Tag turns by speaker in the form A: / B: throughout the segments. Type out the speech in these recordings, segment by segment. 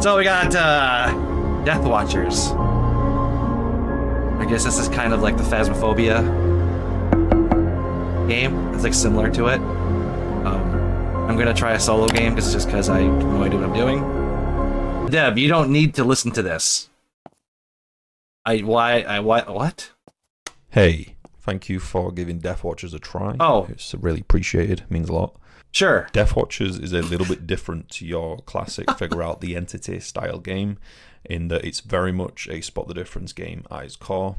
A: So we got uh, Deathwatchers. I guess this is kind of like the Phasmophobia game. It's like similar to it. Um, I'm gonna try a solo game just just because I have no idea what I'm doing. Deb, you don't need to listen to this. I why I why what?
B: Hey, thank you for giving Deathwatchers a try.
A: Oh.
B: it's really appreciated. Means a lot.
A: Sure.
B: Deathwatchers is a little bit different to your classic figure out the entity style game, in that it's very much a spot the difference game at its core,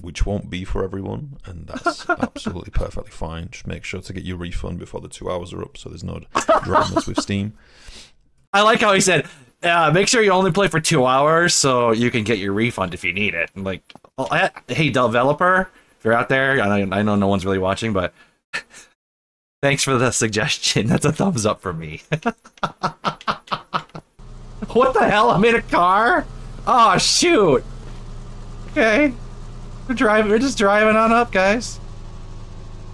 B: which won't be for everyone, and that's absolutely perfectly fine. Just make sure to get your refund before the two hours are up, so there's no dramas with Steam.
A: I like how he said, uh, make sure you only play for two hours so you can get your refund if you need it. Like, well, I, hey, developer, if you're out there, I know, I know no one's really watching, but thanks for the suggestion. That's a thumbs up for me. what the hell? I'm in a car? Oh, shoot. Okay. We're driving. We're just driving on up, guys.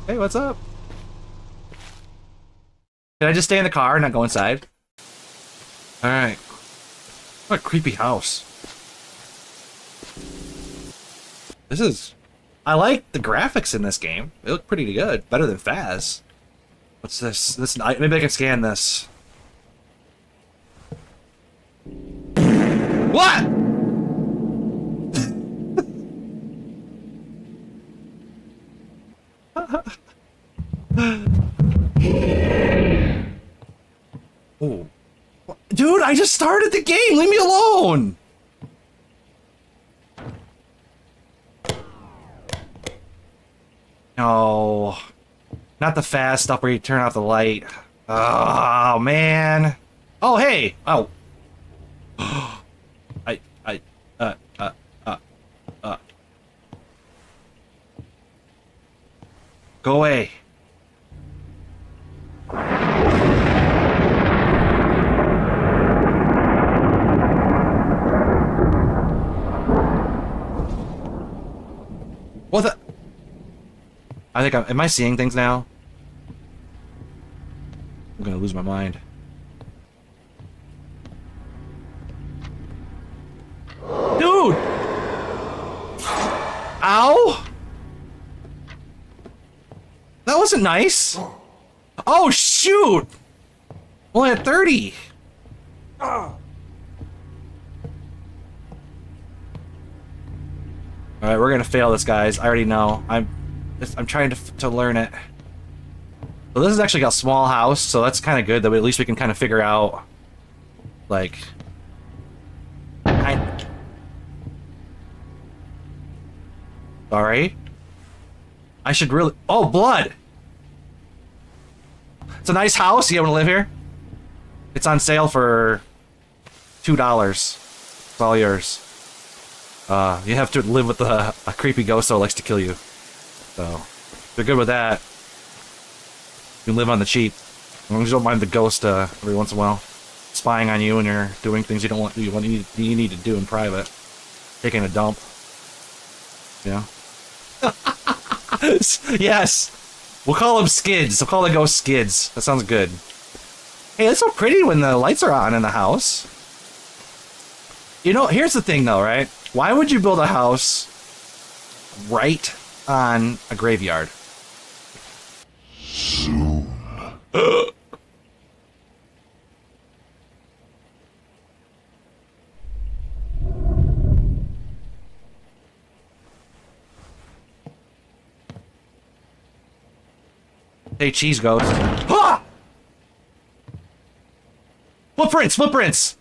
A: Hey, what's up? Can I just stay in the car and not go inside? All right. What a creepy house. This is. I like the graphics in this game. They look pretty good. Better than Faz. What's this? This maybe I can scan this. What? oh. Dude, I just started the game. Leave me alone. No. Not the fast stuff where you turn off the light. Oh, man. Oh, hey. Oh. I, I, uh, uh, uh, uh. Go away. What the? I think I'm. Am I seeing things now? I'm gonna lose my mind. Dude! Ow! That wasn't nice. Oh shoot! Only at 30. All right, we're gonna fail this, guys. I already know. I'm, I'm trying to to learn it. Well, this is actually a small house, so that's kind of good. That at least we can kind of figure out, like, I. Sorry. I should really. Oh, blood. It's a nice house. You want to live here? It's on sale for two dollars. It's all yours. Uh, you have to live with a, a creepy ghost that likes to kill you. So, if you're good with that, you live on the cheap. As long as you don't mind the ghost uh, every once in a while spying on you and you're doing things you don't want you want you, you need to do in private, taking a dump. Yeah. yes. We'll call them skids. We'll call the ghost skids. That sounds good. Hey, it's so pretty when the lights are on in the house. You know, here's the thing though, right? Why would you build a house right on a graveyard? Hey, cheese ghost. Ah! Footprints! Footprints!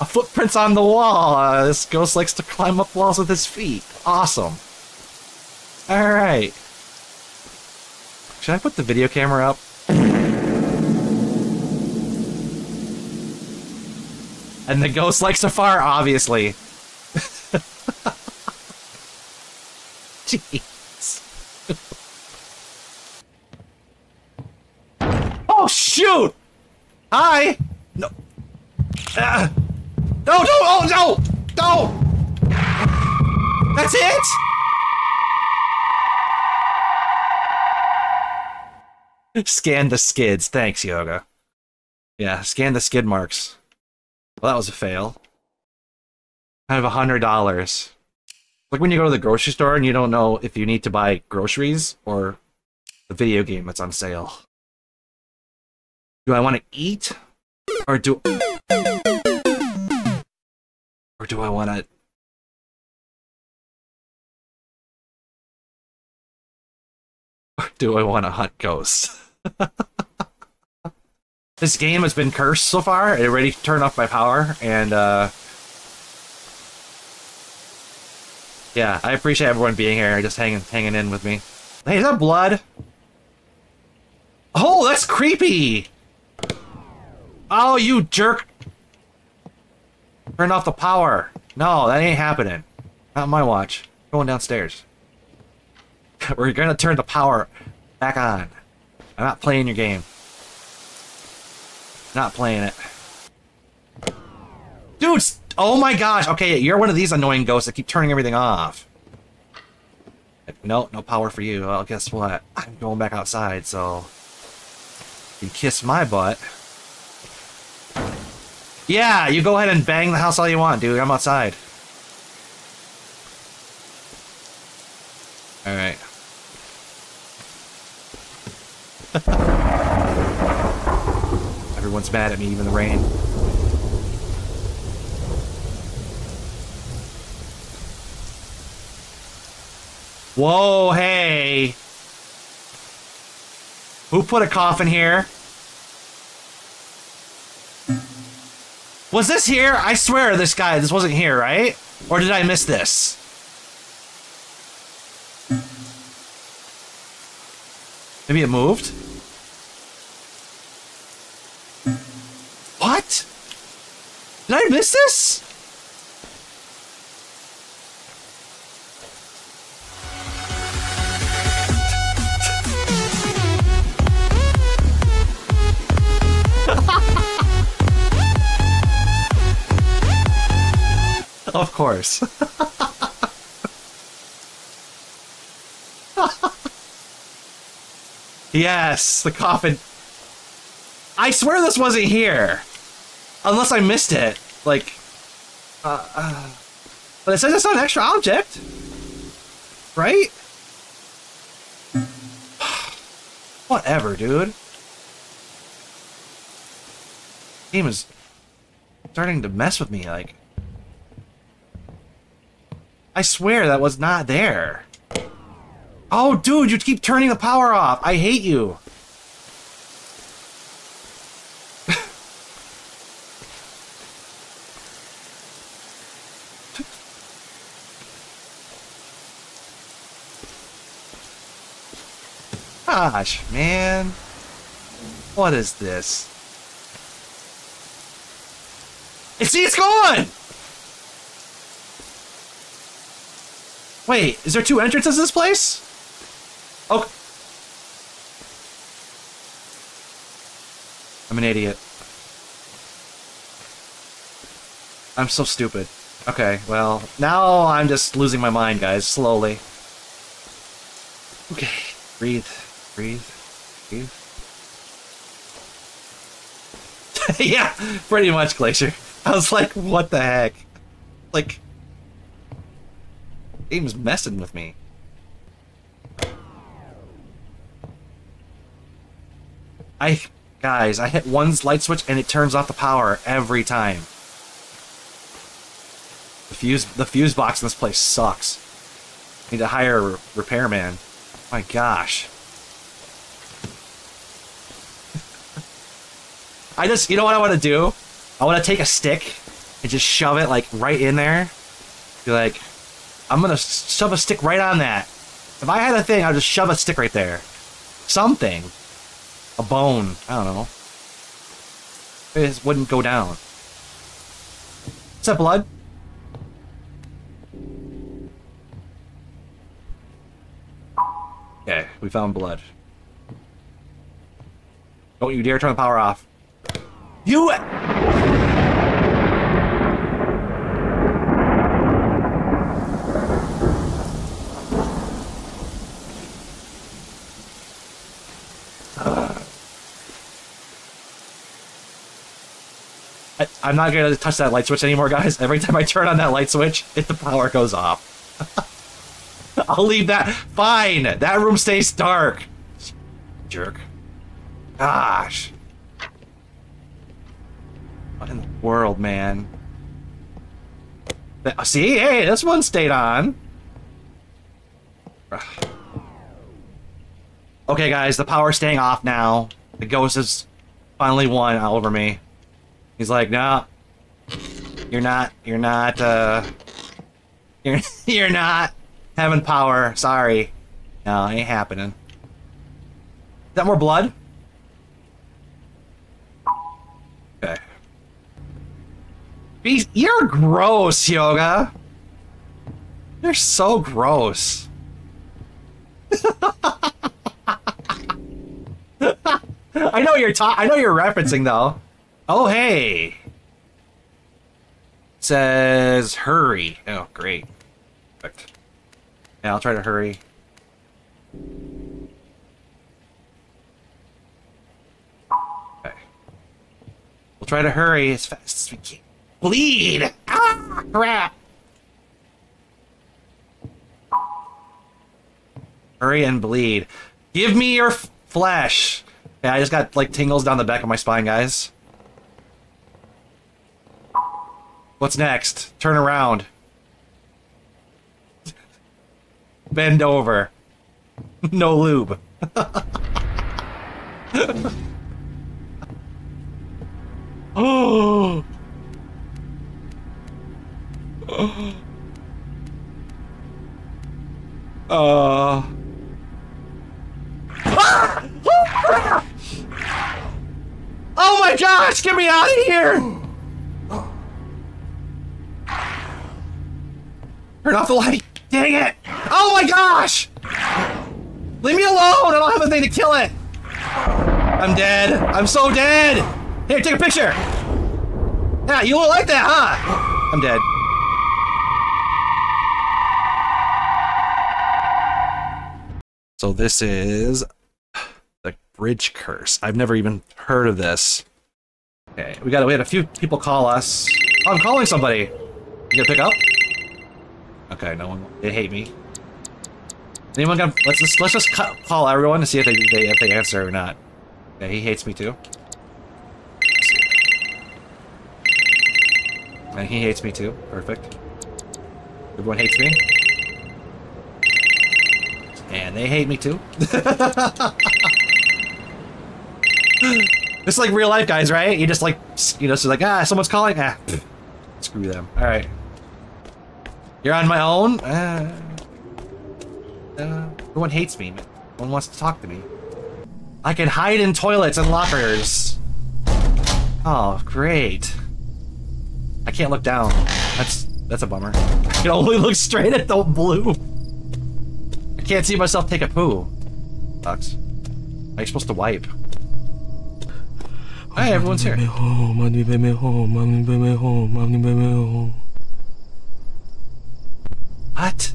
A: A footprints on the wall. Uh, this ghost likes to climb up walls with his feet. Awesome. Alright. Should I put the video camera up? And the ghost likes to fart, obviously. Jeez. oh, shoot! Hi! No. Ah. No, no, oh, no! No! That's it? Scan the skids. Thanks, Yoga. Yeah, scan the skid marks. Well, that was a fail. I have a hundred dollars. Like when you go to the grocery store and you don't know if you need to buy groceries or the video game that's on sale. Do I want to eat? Or do... Or do I want to... Or do I want to hunt ghosts? this game has been cursed so far. It already turned off my power, and uh, yeah, I appreciate everyone being here, just hanging hanging in with me. Hey, is that blood? Oh, that's creepy! Oh, you jerk! Turn off the power. No, that ain't happening. Not my watch. Going downstairs. We're gonna turn the power back on. I'm not playing your game. Not playing it. Dude, oh my gosh. Okay, you're one of these annoying ghosts that keep turning everything off. No, no power for you. Well, guess what? I'm going back outside, so... You kiss my butt. Yeah, you go ahead and bang the house all you want, dude. I'm outside. Alright. Everyone's mad at me, even the rain. Whoa, hey! Who put a coffin here? Was this here? I swear this guy, this wasn't here, right? Or did I miss this? Maybe it moved? What? Did I miss this? of course. yes, the coffin. I swear this wasn't here. Unless I missed it. Like, uh, uh, but it says it's not an extra object. Right? Whatever, dude. Game is starting to mess with me, like. I swear that was not there. Oh, dude, you keep turning the power off. I hate you. Gosh, man. What is this? See, it's gone! Wait, is there two entrances to this place? Oh. I'm an idiot. I'm so stupid. Okay, well, now I'm just losing my mind, guys, slowly. Okay, breathe, breathe, breathe. yeah, pretty much, Glacier. I was like, what the heck? Like, game's messing with me. I, guys, I hit one light switch and it turns off the power every time. The fuse, the fuse box in this place sucks. Need to hire a repairman. My gosh. I just, you know what I want to do? I want to take a stick and just shove it like right in there. Be like, I'm gonna shove a stick right on that. If I had a thing, I'd just shove a stick right there. Something. A bone. I don't know. It just wouldn't go down. Is that blood? Okay, we found blood. Don't you dare turn the power off. You... I'm not gonna touch that light switch anymore, guys. Every time I turn on that light switch, it the power goes off. I'll leave that. Fine. That room stays dark. Jerk. Gosh. What in the world, man? Th- uh, See, hey, this one stayed on. Okay, guys, the power's staying off now. The ghost has finally won over me. He's like, no, you're not, you're not, uh, you're, you're not having power. Sorry. No, ain't happening. Is that more blood? Okay. Be- You're gross, Yoga. You're so gross. I know you're ta- I know you're referencing though. Oh hey. says hurry. Oh great. Perfect. Yeah, I'll try to hurry. Okay. We'll try to hurry as fast as we can. Bleed! Ah, crap! Hurry and bleed. Give me your flesh. Yeah, I just got like tingles down the back of my spine, guys. What's next? Turn around. Bend over. no lube. oh. Uh. Ah! Oh! Oh my gosh, get me out of here! Turn off the light! Dang it! Oh my gosh! Leave me alone! I don't have a thing to kill it! I'm dead. I'm so dead! Here, take a picture! Yeah, you won't like that, huh? I'm dead. So this is the bridge curse. I've never even heard of this. Okay, we got we had a few people call us. Oh, I'm calling somebody. You gonna pick up? Okay, no one. They hate me. Anyone gonna let's just let's just cut, call everyone to see if they, they if they answer or not. Okay, he hates me too. And he hates me too. Perfect. Everyone hates me. And they hate me too. it's like real life guys, right? You just like, you know, so like, ah, someone's calling. Ah, screw them. All right. You're on my own? Uh, uh, hates me. No one wants to talk to me. I can hide in toilets and lockers. Oh, great. I can't look down. That's that's a bummer. I can only look straight at the blue. I can't see myself take a poo. Sucks. How are you supposed to wipe? Hi, everyone's here. What?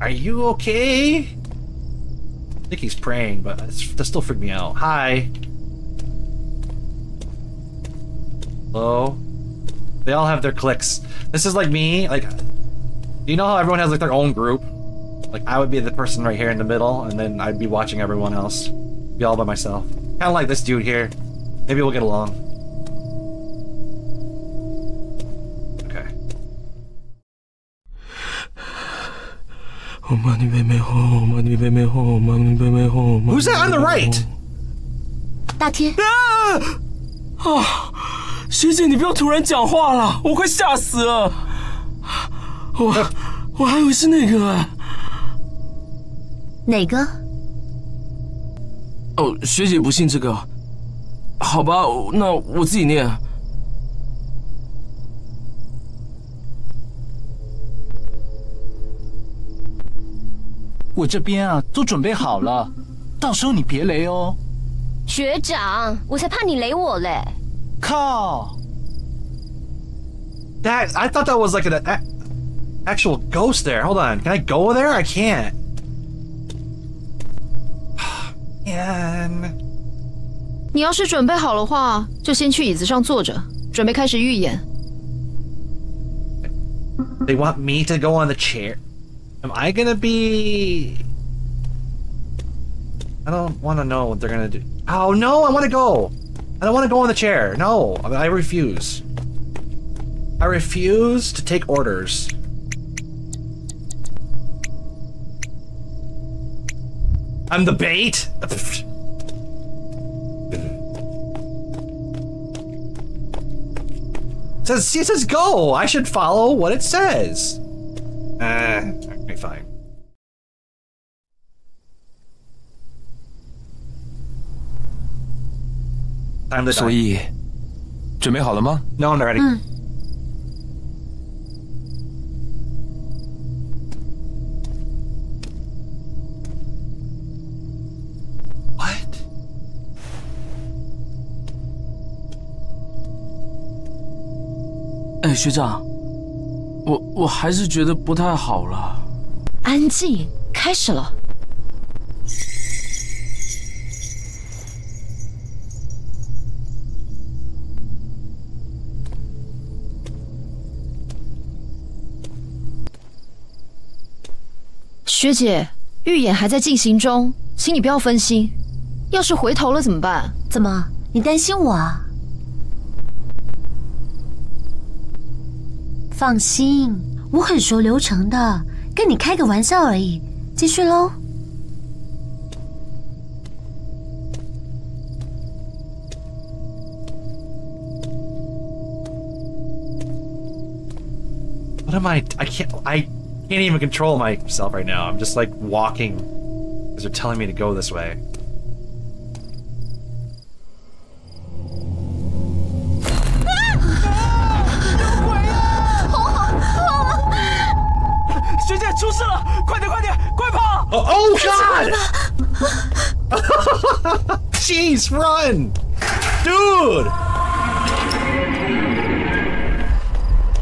A: Are you okay? I think he's praying, but that still freaked me out. Hi. Hello? They all have their clicks. This is like me, like, you know how everyone has like their own group? Like, I would be the person right here in the middle, and then I'd be watching everyone else. Be all by myself. Kind of like this dude here. Maybe we'll get along. Who's that on the right?
C: 大天啊，
D: 学姐，你不要突然讲话了，我快吓死了。我我还以为是那个哎。
C: 哪个？
D: 哦，学姐不信这个，好吧，那我自己念。
E: 我这边啊都准备好了，到时候你别雷哦。
C: 学长，我才怕你雷我嘞！
E: 靠
A: ！That I thought that was like an actual ghost there. Hold on, can I go there? I can't. Man,
F: 你要是准备好的话，就先去椅子上坐着，准备开始预演。
A: They want me to go on the chair. Am I gonna be? I don't want to know what they're gonna do. Oh no! I want to go. I don't want to go on the chair. No, I refuse. I refuse to take orders. I'm the bait. says it says go. I should follow what it says. Uh, okay, fine. Time to
D: 所.以，准备好了吗
A: ？No, I'm not ready.
C: 嗯
A: What?
D: 哎，学长，我我还是觉得不太好了。
F: 安静，开始了。学姐，预演还在进行中，请你不要分心。要是回头了怎么办？
C: 怎么？你担心我啊？放心，我很熟流程的，跟你开个玩笑而已。继续喽。
A: What am I? I can't. I can't even control myself right now. I'm just like walking because they're telling me to go this way. God! Jeez, run, dude!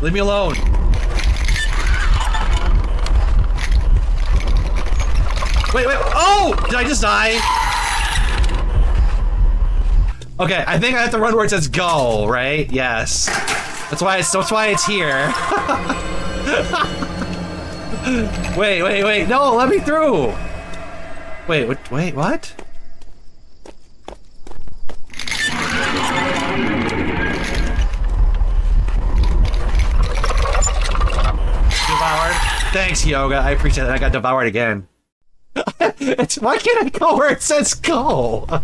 A: Leave me alone. Wait, wait. Oh! Did I just die? Okay, I think I have to run where it says go, right? Yes. That's why it's that's why it's here. wait, wait, wait. No, let me through. Wait, what, wait, what? Devoured. Thanks, Yoga. I appreciate that. I got devoured again. it's, why can't I go where it says go?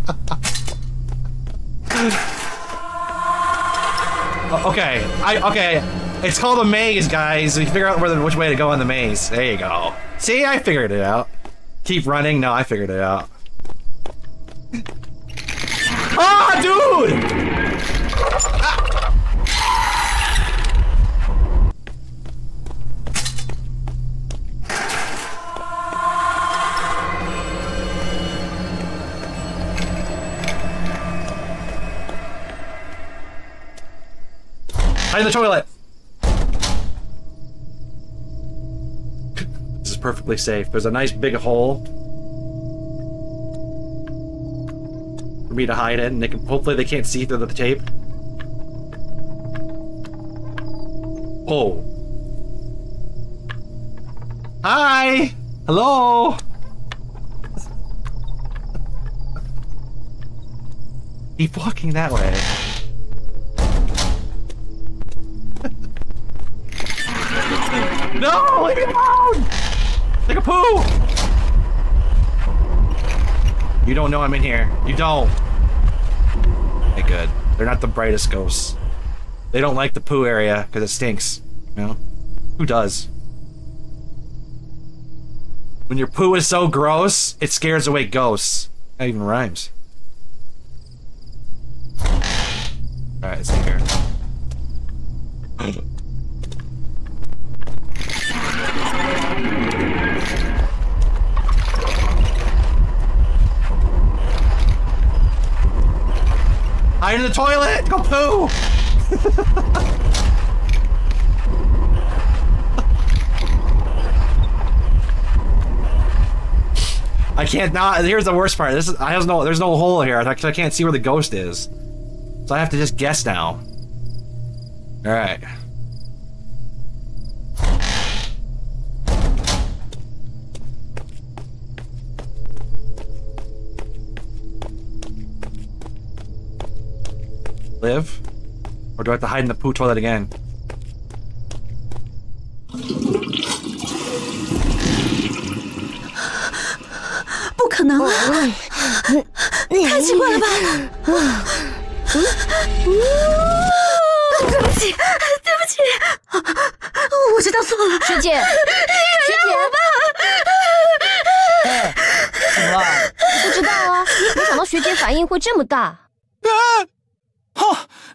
A: Oh, okay, I okay. It's called a maze, guys. We figure out where the, which way to go on the maze. There you go. See, I figured it out. Keep running. No, I figured it out. Ah, dude! Hide in the toilet. Perfectly safe. There's a nice big hole for me to hide in. They can hopefully they can't see through the tape. Oh. Hi. Hello. Keep walking that way. No! Leave me poo! You don't know I'm in here. You don't. Okay, good. They're not the brightest ghosts. They don't like the poo area because it stinks. You know? Who does? When your poo is so gross, it scares away ghosts. That even rhymes. Hide in the toilet! Go poo! I can't now. Here's the worst part. This is I have no. There's no hole here. I, I can't see where the ghost is, so I have to just guess now. All right. live，or do I have to hide in the poo toilet again?
C: 不可能啊！太奇怪了吧！对不起，对不起，我知道错了。
F: 学姐，原谅我吧。
E: 怎么了？
F: 不知道啊，没想到学姐反应会这么大。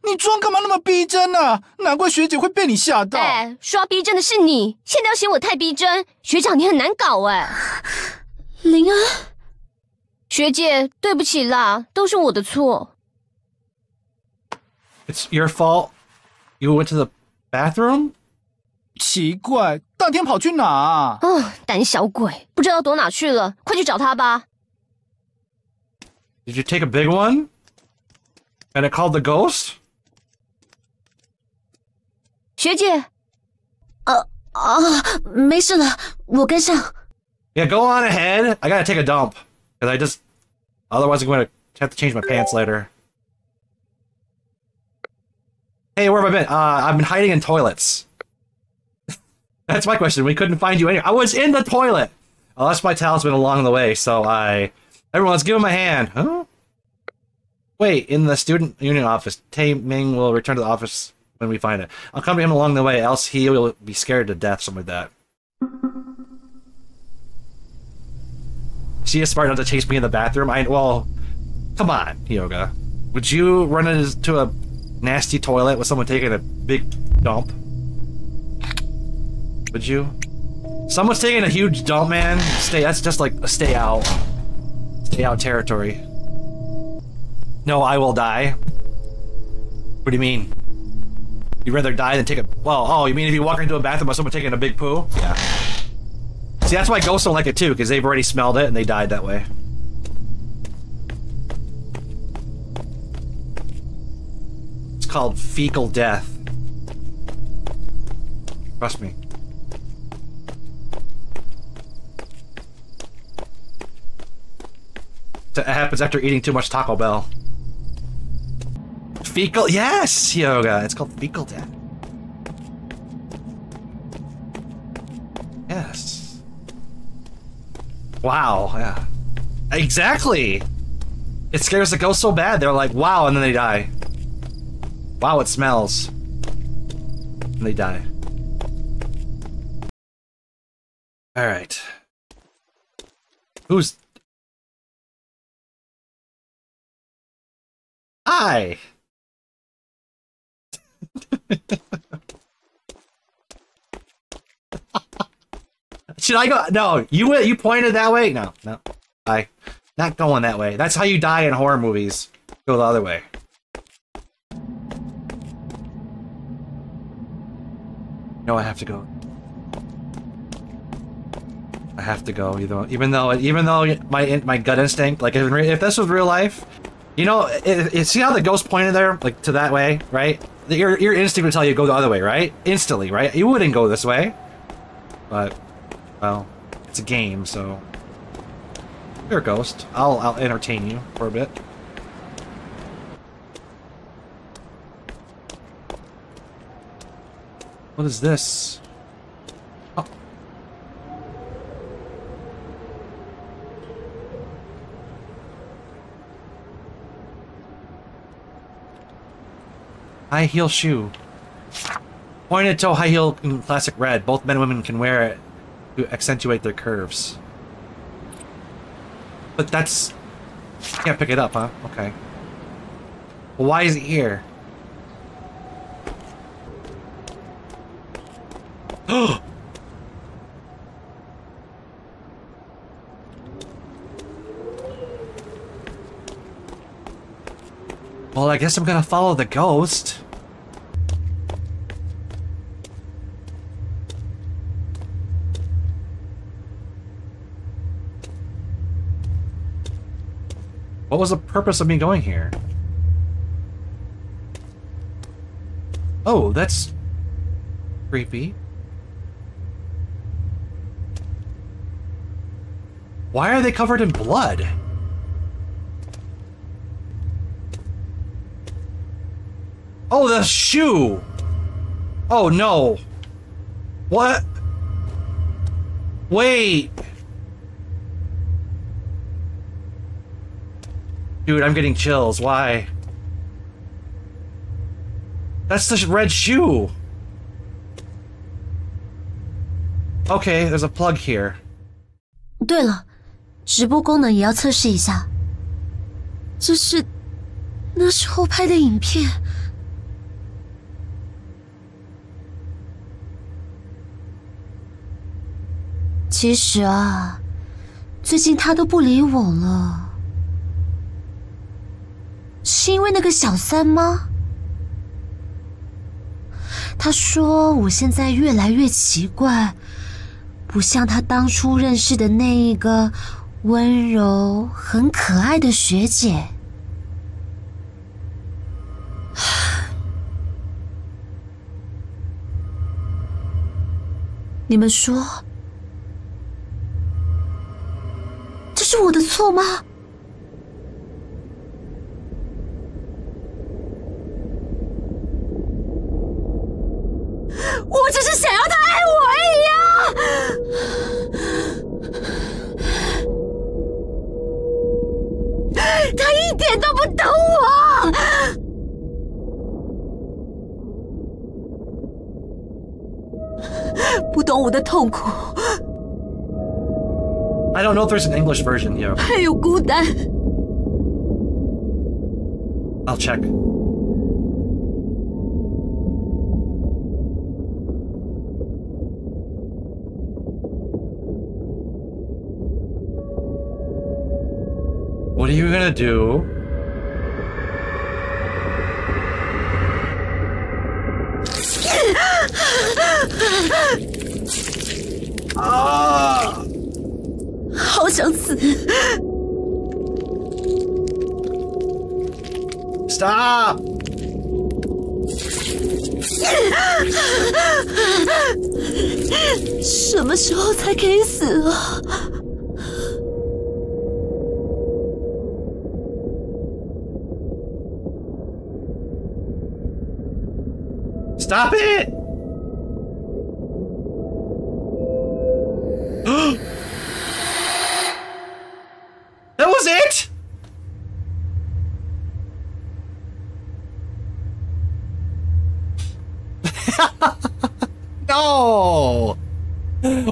E: 你装干嘛那么逼真啊？难怪学姐会被你吓到。
F: 哎，刷逼真的是你，现在要嫌我太逼真，学长你很难搞哎。
C: 林安，
F: 学姐，对不起啦，都是我的错。
A: It's your fault. You went to the bathroom.
E: 奇怪，当天跑去哪啊？
F: 啊，胆小鬼，不知道躲哪去了，快去找他吧。
A: Did you take a big one? And it called the ghost?
F: 学姐，
C: 啊，没事了，我跟上。
A: Yeah, go on ahead. I gotta take a dump. Because I just. Otherwise, I'm going to have to change my pants later. Hey, where have I been? Uh, I've been hiding in toilets. That's my question. We couldn't find you anywhere. I was in the toilet. Oh, that's my talisman along the way, so I. Everyone, let's give him a hand. Huh? Wait, in the student union office. Tay Ming will return to the office when we find it. I'll come to him along the way, else he will be scared to death, something like that. She is smart enough to chase me in the bathroom. I well, come on, Yoga. Would you run into a nasty toilet with someone taking a big dump? Would you? Someone's taking a huge dump, man. Stay. That's just like a stay out, stay out territory. No, I will die. What do you mean? You'd rather die than take a. Well, oh, you mean if you walk into a bathroom with someone taking a big poo? Yeah. See, that's why ghosts don't like it too, because they've already smelled it and they died that way. It's called fecal death. Trust me. It happens after eating too much Taco Bell. Fecal, yes, yoga. It's called fecal death. Yes. Wow, yeah. Exactly! It scares the ghost so bad, they're like, wow, and then they die. Wow, it smells. And they die. Alright. Who's... Hi! Should I go? No, you. You pointed that way. No, no, I, not going that way. That's how you die in horror movies. Go the other way. No, I have to go. I have to go. Even even though even though my my gut instinct, like if, if this was real life, you know, it, it, see how the ghost pointed there, like to that way, right? Your your instinct would tell you go the other way, right? Instantly, right? You wouldn't go this way, but well, it's a game, so you're a ghost. I'll I'll entertain you for a bit. What is this? High heel shoe. Pointed toe high heel in classic red. Both men and women can wear it to accentuate their curves. But that's... Can't pick it up, huh? Okay. Well, why is it here? Oh! Well, I guess I'm gonna follow the ghost. What was the purpose of me going here? Oh, that's creepy. Why are they covered in blood? Oh, the shoe! Oh no! What? Wait! Dude, I'm getting chills. Why? That's the red shoe! Okay, there's a plug here.
C: 对了，直播功能也要测试一下。这是那时候拍的影片。 其实啊，最近他都不理我了，是因为那个小三吗？他说我现在越来越奇怪，不像他当初认识的那一个温柔、很可爱的学姐。你们说，是我的错吗？我只是想要他爱我而已啊！他一点都不懂我。不懂我的痛苦，
A: I don't know if there's an English version,
C: yeah.
A: I'll check. What are you gonna do? ah!
C: 好想死
A: ！Stop!
C: 什么时候才可以死啊
A: ？Stop it!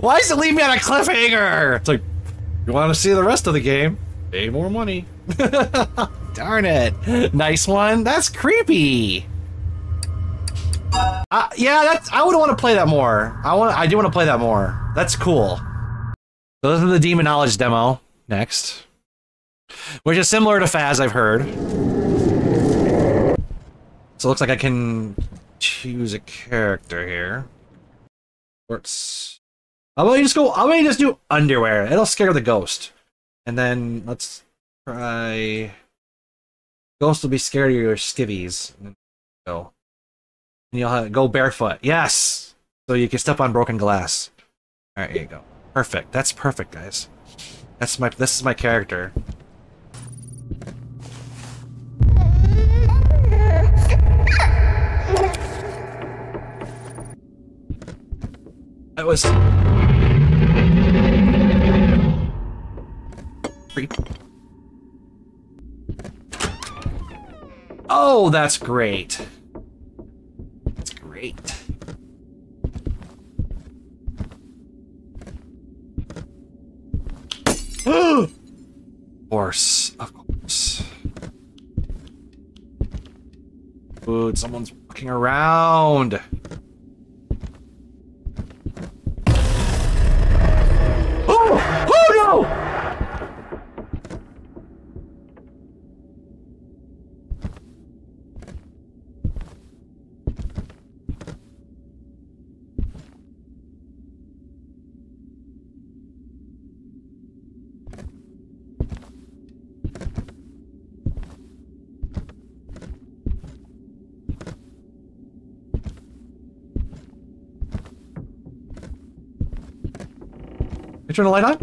A: Why does it leave me on a cliffhanger? It's like, you want to see the rest of the game? Pay more money. Darn it. Nice one. That's creepy. Uh, yeah, that's. I would want to play that more. I want. I do want to play that more. That's cool. So this is the Demonologist demo next, which is similar to Faz. I've heard. So it looks like I can choose a character here. What's? How about you just go? How about you just do underwear? It'll scare the ghost. And then let's try. Ghost will be scared of your skivvies. Go. And you'll have, go barefoot. Yes! So you can step on broken glass. Alright, here you go. Perfect. That's perfect, guys. That's my this is my character. That was Creep. Oh, that's great. That's great. of course, of course. Dude, someone's walking around. Oh! Oh no! Turn the light on?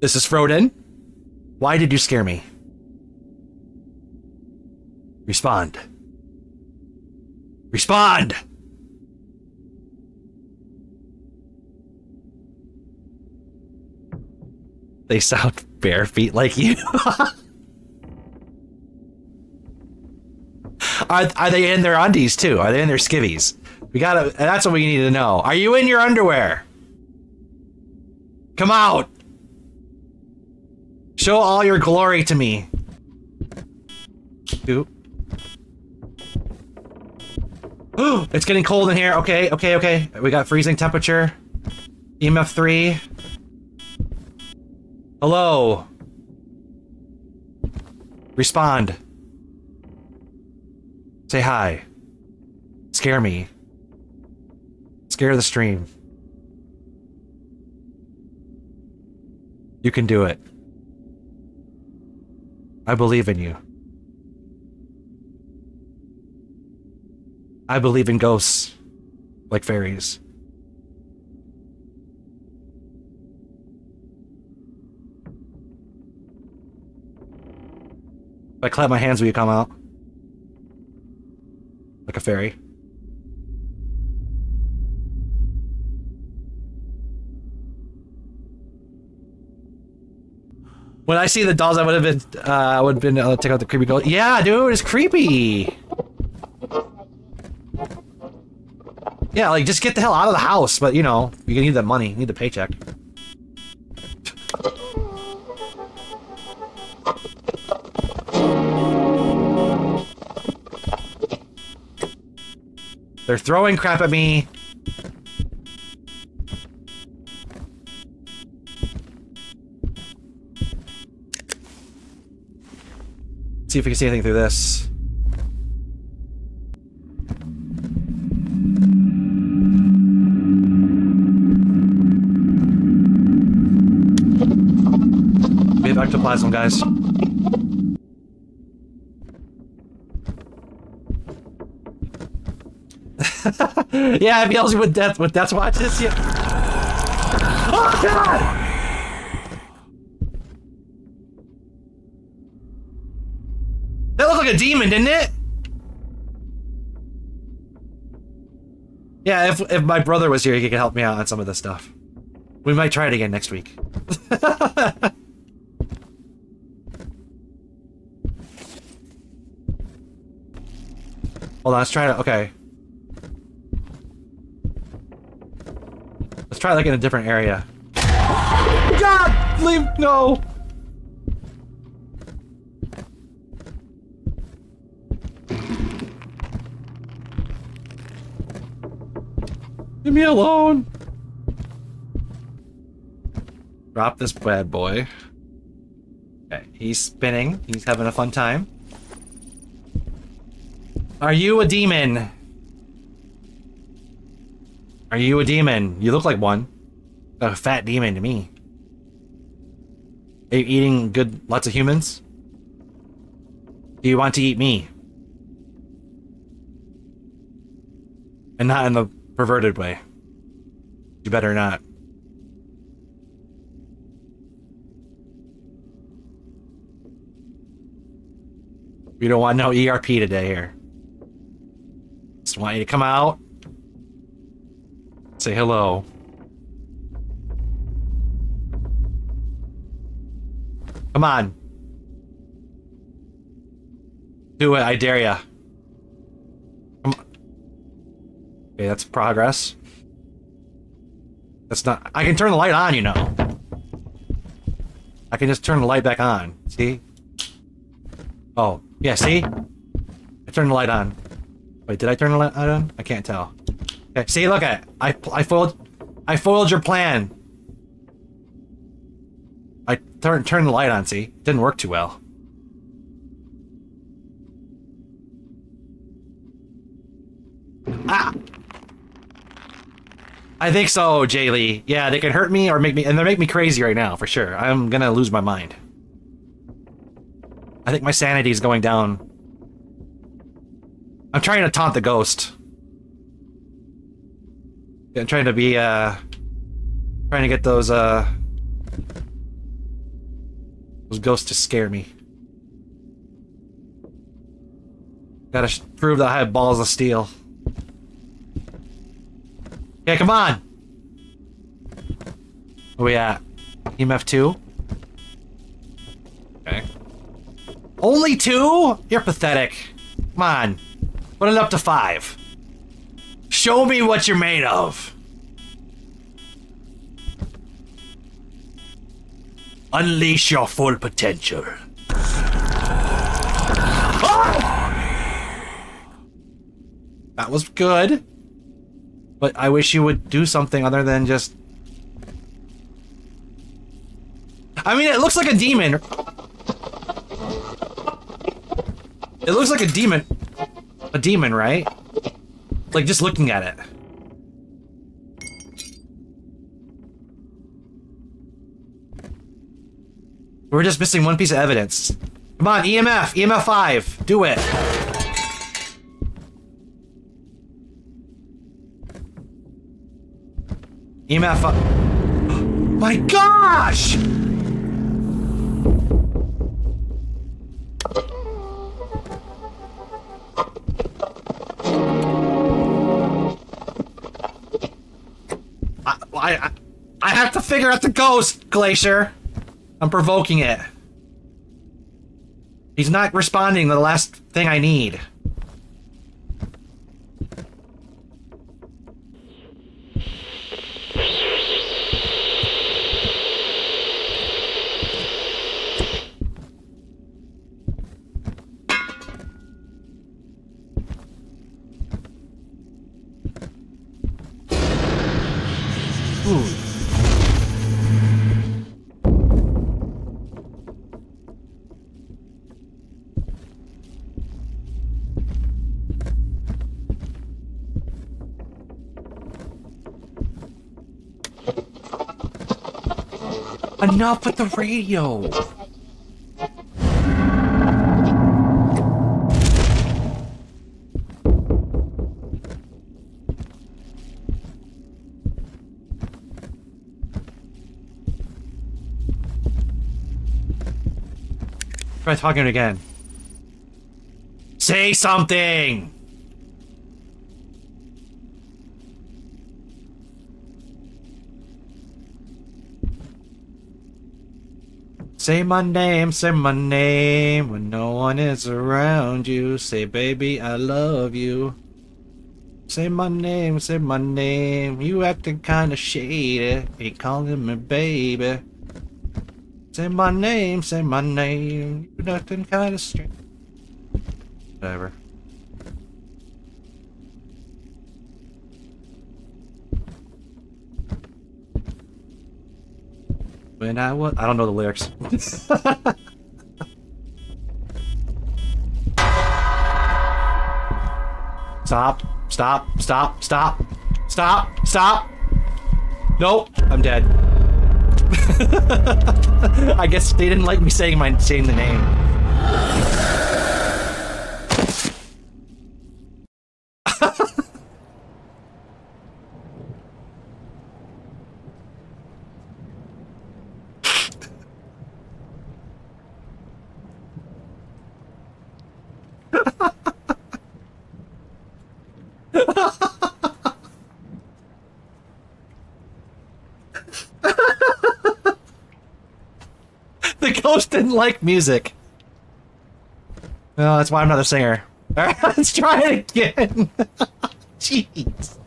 A: This is Froden. Why did you scare me? Respond. Respond! They sound bare feet like you. are, are they in their undies too? Are they in their skivvies? We gotta, that's what we need to know. Are you in your underwear? Come out! Show all your glory to me. Oop. it's getting cold in here. Okay, okay, okay. We got freezing temperature. EMF 3. Hello. Respond. Say hi. Scare me. Scare the stream. You can do it. I believe in you. I believe in ghosts, like fairies. If I clap my hands, will you come out? Like a fairy. When I see the dolls, I would have been, uh, I would have been, uh, take out the creepy ghost. Yeah, dude, it's creepy. Yeah, like just get the hell out of the house. But you know, you need the money, you need the paycheck. They're throwing crap at me. See if we can see anything through this. We have ectoplasm, guys. yeah, if yells you with death with death watches. Yeah. Oh god! That looked like a demon, didn't it? Yeah, if if my brother was here, he could help me out on some of this stuff. We might try it again next week. Hold on, let's try it. Okay. Let's try like in a different area. God, leave no. Leave me alone. Drop this bad boy. Okay, he's spinning. He's having a fun time. Are you a demon? Are you a demon? You look like one. A fat demon to me. Are you eating good lots of humans? Do you want to eat me? And not in the perverted way. You better not. We don't want no ERP today here. Just want you to come out. Say hello. Come on. Do it, I dare ya. Come on. Okay, that's progress. That's not- I can turn the light on, you know. I can just turn the light back on. See? Oh, yeah, see? I turned the light on. Wait, did I turn the light on? I can't tell. Okay, see, look at it. I, I foiled, I foiled your plan. I turned turned the light on, see? Didn't work too well. Ah! I think so, Jaylee. Yeah, they can hurt me or make me, and they make me crazy right now, for sure. I'm gonna lose my mind. I think my sanity is going down. I'm trying to taunt the ghost. I'm trying to be, uh... Trying to get those, uh... Those ghosts to scare me. Gotta prove that I have balls of steel. Yeah, come on! Where we at? EMF 2? Okay. Only two? You're pathetic. Come on. Put it up to five. Show me what you're made of. Unleash your full potential. Ah! That was good. But I wish you would do something other than just... I mean, it looks like a demon. It looks like a demon. A demon, right? Like, just looking at it. We're just missing one piece of evidence. Come on, EMF, EMF 5, do it. EMF 5. My gosh! I, I, I have to figure out the ghost, Glacier. I'm provoking it. He's not responding to the last thing I need. Enough with the radio. Try talking again. Say something! Say my name, say my name when no one is around you. Say, baby, I love you. Say my name, say my name. You acting kinda shady. Ain't calling me baby. Say my name, say my name. You acting kinda strange. Whatever. When I was, I don't know the lyrics. stop, stop, stop, stop, stop, stop. Nope, I'm dead. I guess they didn't like me saying my saying the name. The ghost didn't like music. That's why I'm not a singer. Alright, let's try it again. Jeez.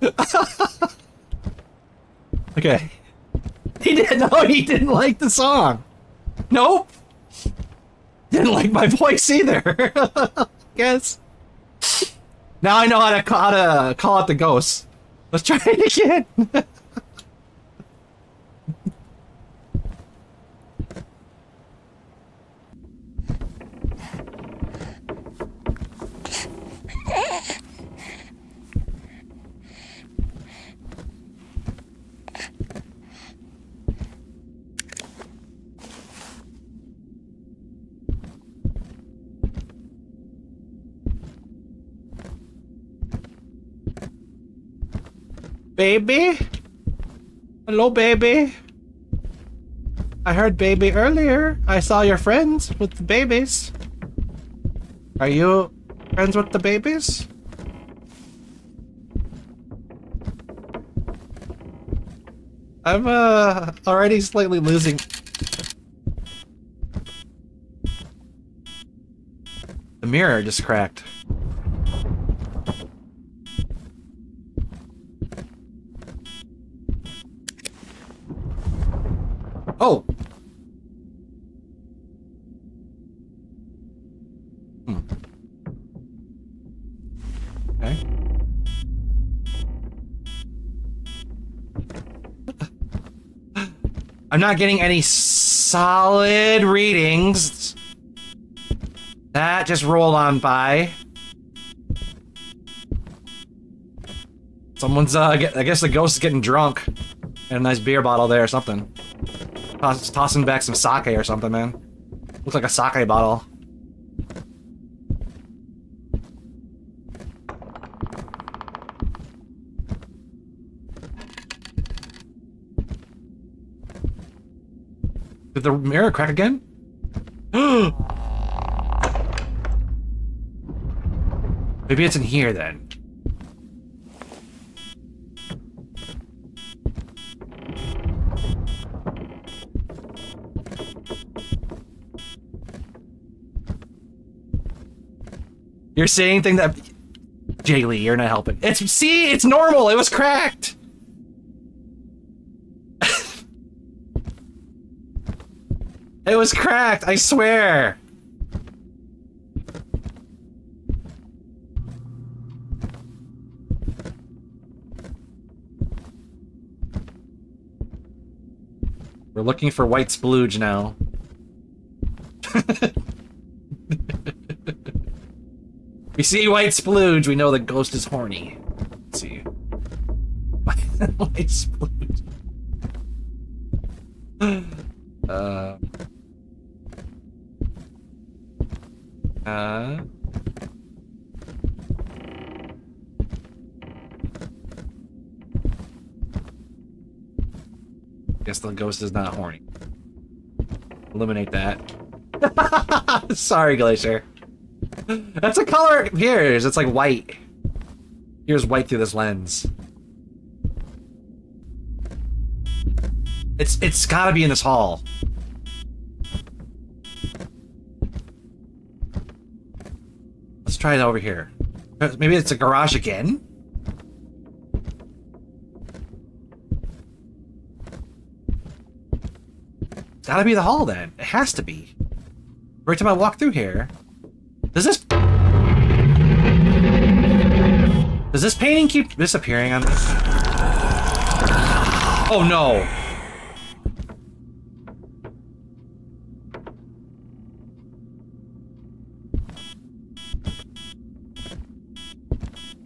A: okay. He didn't know he didn't like the song. Nope. Didn't like my voice either. Guess. Now I know how to call, how to call out the ghosts. Let's try it again. Baby? Hello, baby. I heard baby earlier. I saw your friends with the babies. Are you friends with the babies? I'm uh already slightly losing. The mirror just cracked. Oh! Hmm. Okay. I'm not getting any solid readings. That just rolled on by. Someone's, uh, I guess the ghost is getting drunk. And a nice beer bottle there or something. Toss, tossing back some sake or something, man. Looks like a sake bottle. Did the mirror crack again? Maybe it's in here then. You're saying thing that Jaylee, you're not helping. It's see, it's normal. It was cracked. it was cracked. I swear. We're looking for white splooge now. we see white splooge, we know the ghost is horny. Let's see. white splooge. Uh. Uh. Guess the ghost is not horny. Eliminate that. Sorry, Glacier. That's a color it appears. It's like white. Here's white through this lens. It's it's gotta be in this hall. Let's try it over here. Uh, maybe it's a garage again? It's gotta be the hall then. It has to be. Every time I walk through here. Does this... Does this painting keep disappearing on me? Oh no!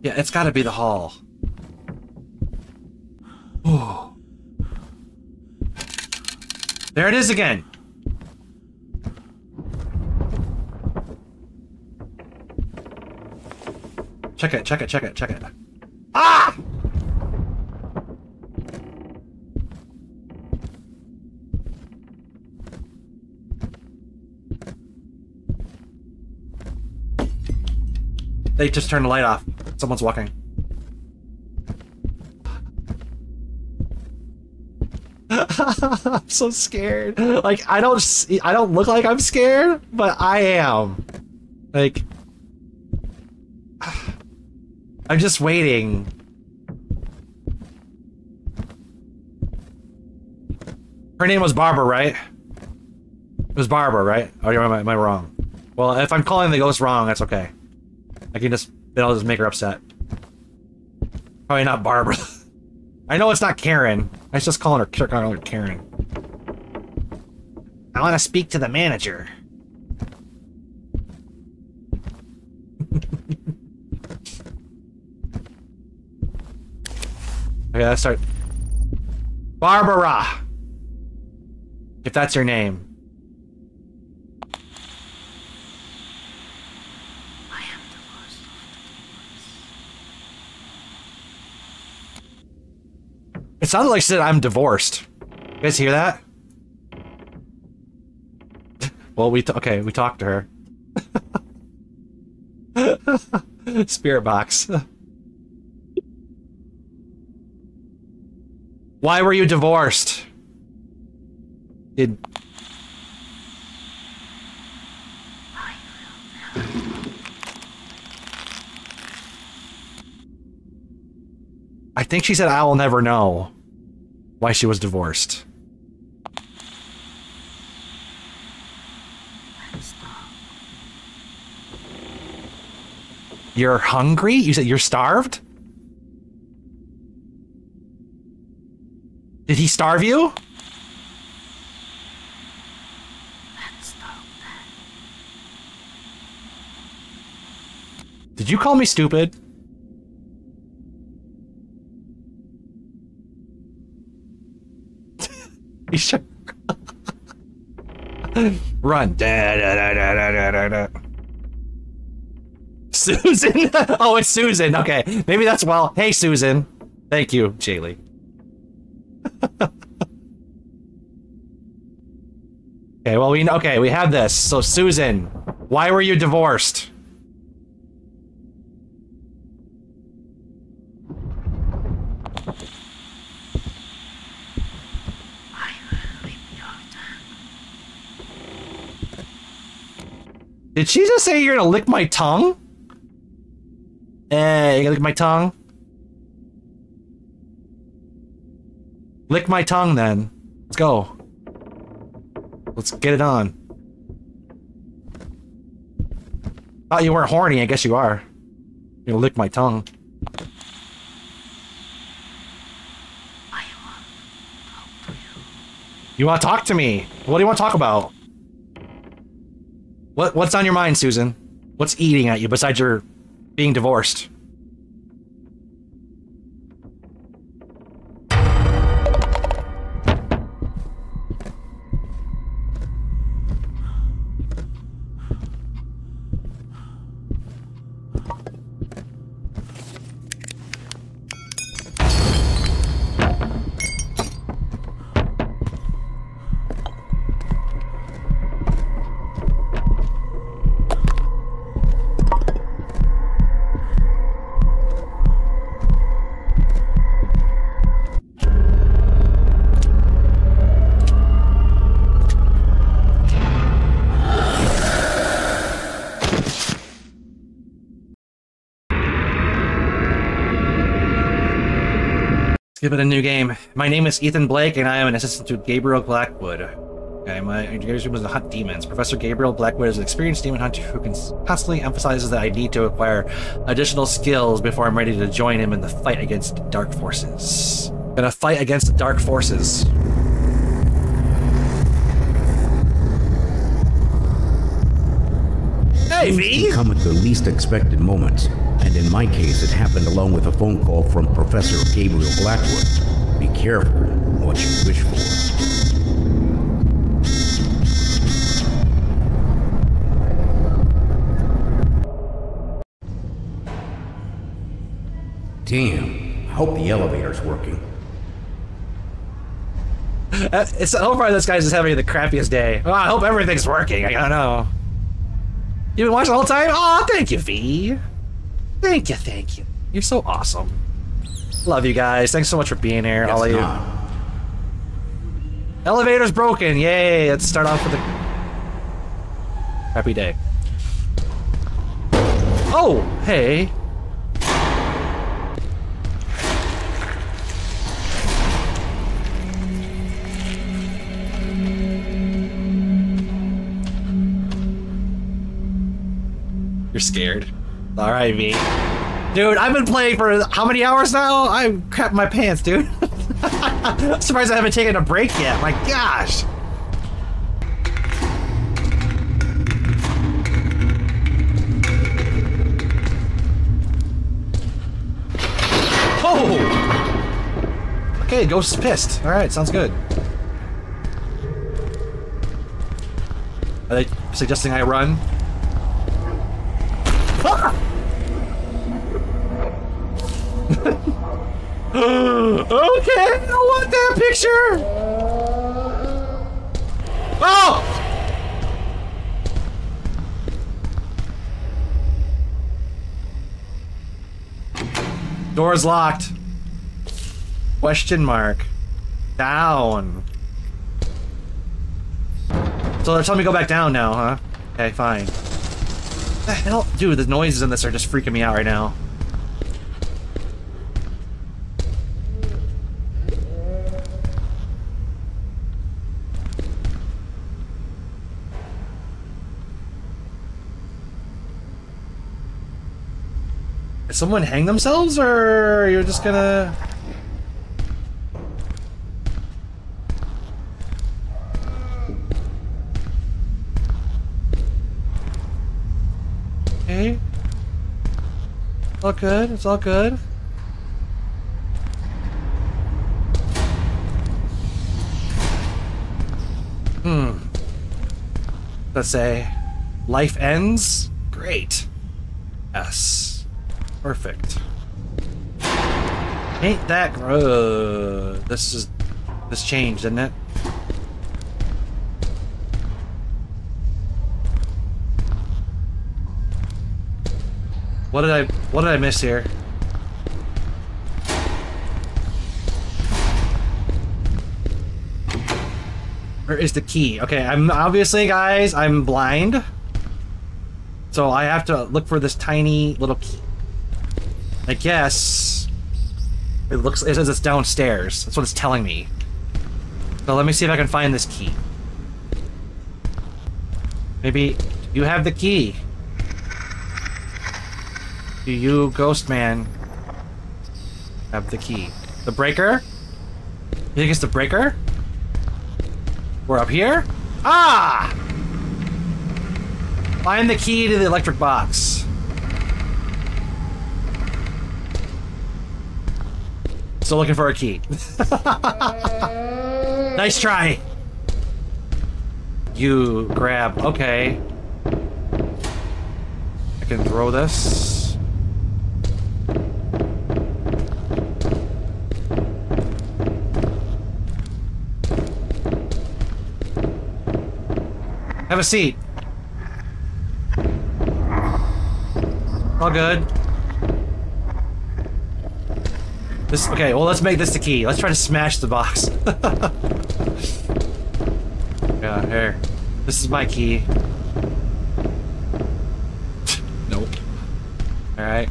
A: Yeah, it's gotta be the hall. Ooh. There it is again! Check it, check it, check it, check it. Ah! They just turned the light off. Someone's walking. I'm so scared. Like I don't I don't look like I'm scared, but I am. Like I'm just waiting. Her name was Barbara, right? It was Barbara, right? Or am I, am I wrong? Well, if I'm calling the ghost wrong, that's okay. I can just, then I'll just make her upset. Probably not Barbara. I know it's not Karen. I was just calling her, calling her Karen. I want to speak to the manager. Okay, let's start. Barbara! If that's your name. It sounded like she said I'm divorced. You guys hear that? well, we t- okay. We talked to her. Spirit box. Why were you divorced? Did I think she said I will never know why she was divorced. You're hungry? You said you're starved? Did he starve you? Did you call me stupid? Sure? Run. Da, da, da. Susan? oh, it's Susan. Okay. Maybe that's well. Hey, Susan. Thank you, Jaylee. okay, well, we know okay, we have this. So, Susan, why were you divorced? Did she just say you're gonna lick my tongue? Hey, you gonna lick my tongue? Lick my tongue then. Let's go. Let's get it on. Thought you weren't horny, I guess you are. You're lick my tongue. You wanna talk to me? What do you wanna talk about? What what's on your mind, Susan? What's eating at you besides your being divorced? Give it a new game. My name is Ethan Blake, and I am an assistant to Gabriel Blackwood. Okay, my engagement was to hunt demons. Professor Gabriel Blackwood is an experienced demon hunter who constantly emphasizes that I need to acquire additional skills before I'm ready to join him in the fight against dark forces. Gonna fight against the dark forces. Hey,
G: Things
A: V!
G: can come at the least expected moments, and in my case, it happened along with a phone call from Professor Gabriel Blackwood. Be careful what you wish for. Damn, I hope the elevator's working.
A: Uh, It's so far this guy's just having the crappiest day. Oh, I hope everything's working. I don't know. You've been watching the whole time? Oh, thank you, V. Thank you, thank you. You're so awesome. Love you guys. Thanks so much for being here, all of you. Elevator's broken. Yay! Let's start off with a happy day. Oh, hey. You're scared. All right, V. Dude, I've been playing for how many hours now? I crap my pants, dude. I'm surprised I haven't taken a break yet. My gosh. Oh! Okay, Ghost's pissed. Alright, sounds good. Are they suggesting I run? Okay, I want that picture. Oh! Door's locked. Question mark. Down. So they're telling me go back down now, huh? Okay, fine. The hell? Dude, the noises in this are just freaking me out right now. Did someone hang themselves, or you're just gonna... Okay. It's all good, it's all good. Hmm. Let's say, life ends? Great. Perfect. Ain't that gr- uh, This is... This changed, didn't it? What did I... What did I miss here? Where is the key? Okay, I'm obviously, guys, I'm blind. So I have to look for this tiny little key. I guess it looks it says it's downstairs. That's what it's telling me. So let me see if I can find this key. Maybe you have the key. Do you, Ghost Man, have the key? The breaker? You think it's the breaker? We're up here? Ah! Find the key to the electric box. Still looking for a key. nice try. You grab. Okay. I can throw this. Have a seat. All good. This okay. Well, let's make this the key. Let's try to smash the box. yeah, here. This is my key. nope. All right.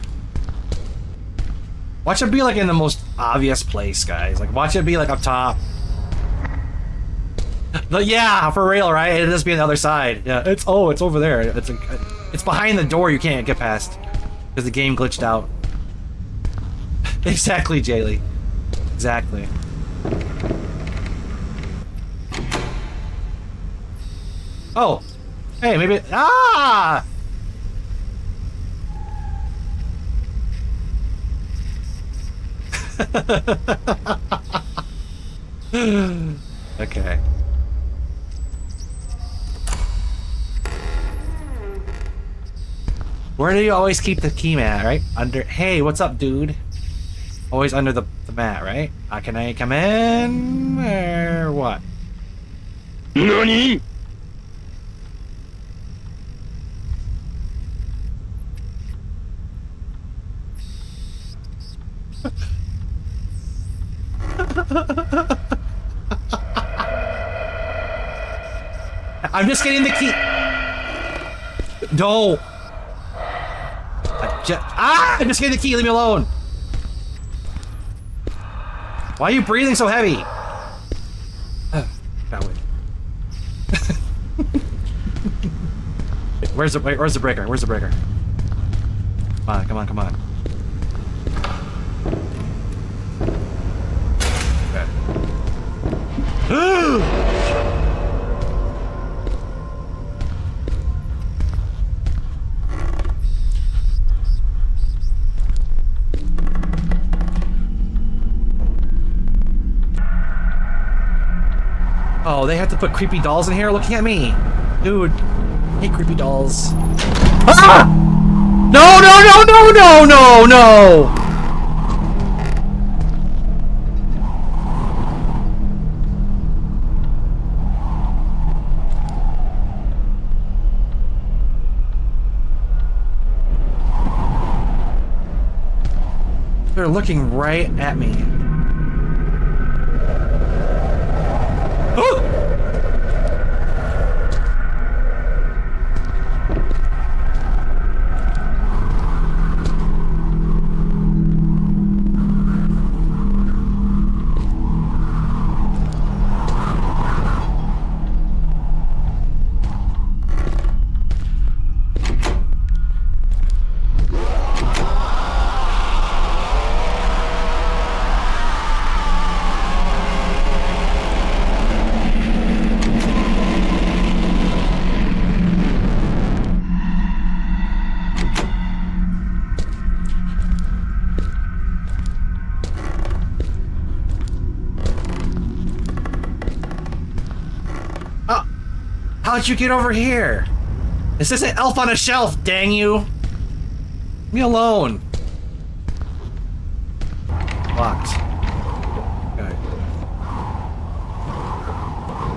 A: Watch it be like in the most obvious place, guys. Like, watch it be like up top. The, yeah, for real, right? It just be on the other side. Yeah, it's oh, it's over there. It's like, it's behind the door. You can't get past because the game glitched out. exactly, Jaylee. Exactly. Oh, hey, maybe ah. okay. Where do you always keep the key mat, right? Under. Hey, what's up, dude? Always under the, the mat, right? Uh, can I come in? Or what?
H: NANI?!
A: I'm just getting the key. No. I ju- ah! I'm just getting the key. Leave me alone. Why are you breathing so heavy? That way. where's the Where's the breaker? Where's the breaker? Come on! Come on! Come on! have to put creepy dolls in here looking at me. Dude. Hey, creepy dolls. Ah! No, no, no, no, no, no, no! They're looking right at me. You get over here? This isn't Elf on a Shelf, dang you! Leave me alone. Locked. Okay.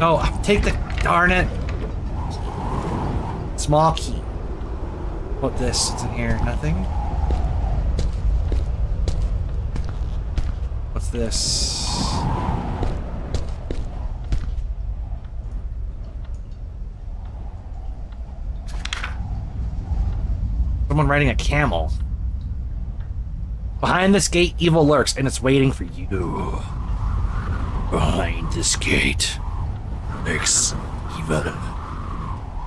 A: No, oh, take the darn it. Small key. What this? It's in here. Nothing. What's this? Someone riding a camel. Behind this gate, evil lurks, and it's waiting for you. Behind this gate lurks evil.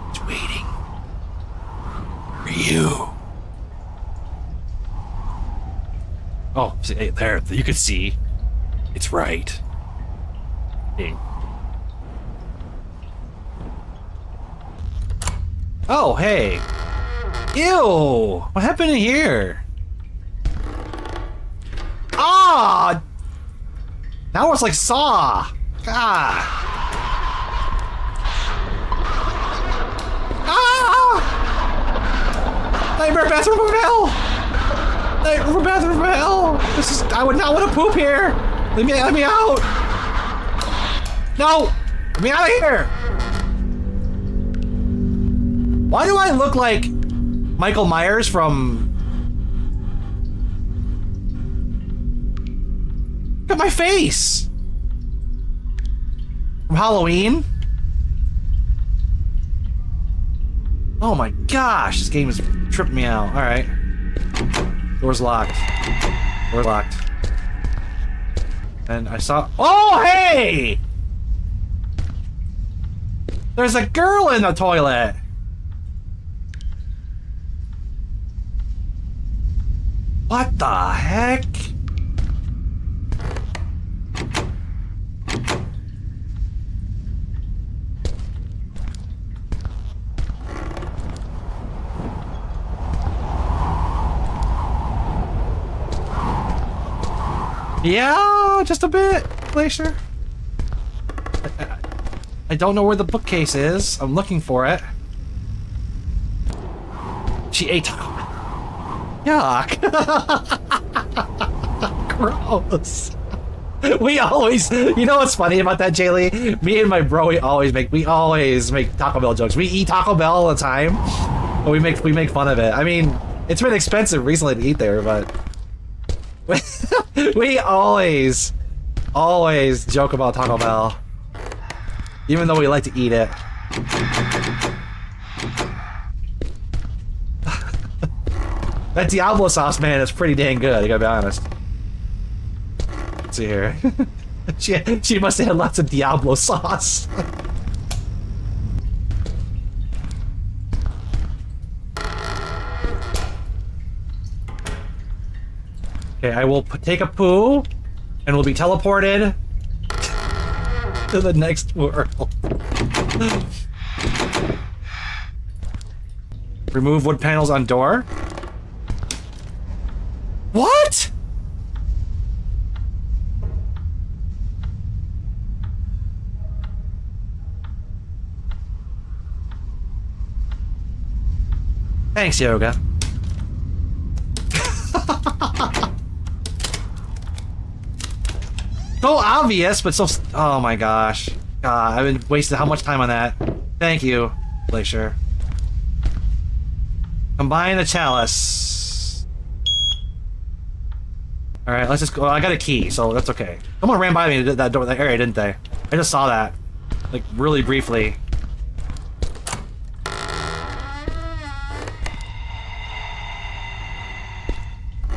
A: It's waiting for you. Oh, see, there, you can see. It's right. Ding. Oh, hey. Ew! What happened in here? Ah! Now it's like Saw. God. Ah! Nightmare bathroom of hell! Nightmare bathroom of hell! This is. I would not want to poop here. Let me. Let me out. No! Let me out of here. Why do I look like Michael Myers from. Look at my face! From Halloween? Oh my gosh, this game is tripping me out. Alright. Door's locked. Door's locked. And I saw. Oh, hey! There's a girl in the toilet! What the heck? Yeah, just a bit, Glacier. I, don't know where the bookcase is. I'm looking for it. She ate Yuck. Gross. We always, you know what's funny about that, Jaylee? Me and my bro, we always make, we always make Taco Bell jokes. We eat Taco Bell all the time, but we make, we make fun of it. I mean, it's been expensive recently to eat there, but we always, always joke about Taco Bell, even though we like to eat it. That Diablo sauce, man, is pretty dang good, I gotta be honest. Let's see here. she, she must have had lots of Diablo sauce. okay, I will take a poo, and we'll be teleported to the next world. Remove wood panels on door. What? Thanks, Yoga. so obvious, but so. Oh my gosh. God, I've been wasting how much time on that. Thank you, Glacier. Combine the chalice. All right, let's just go. I got a key, so that's okay. Someone ran by me that that door, that area, didn't they? I just saw that, like really briefly.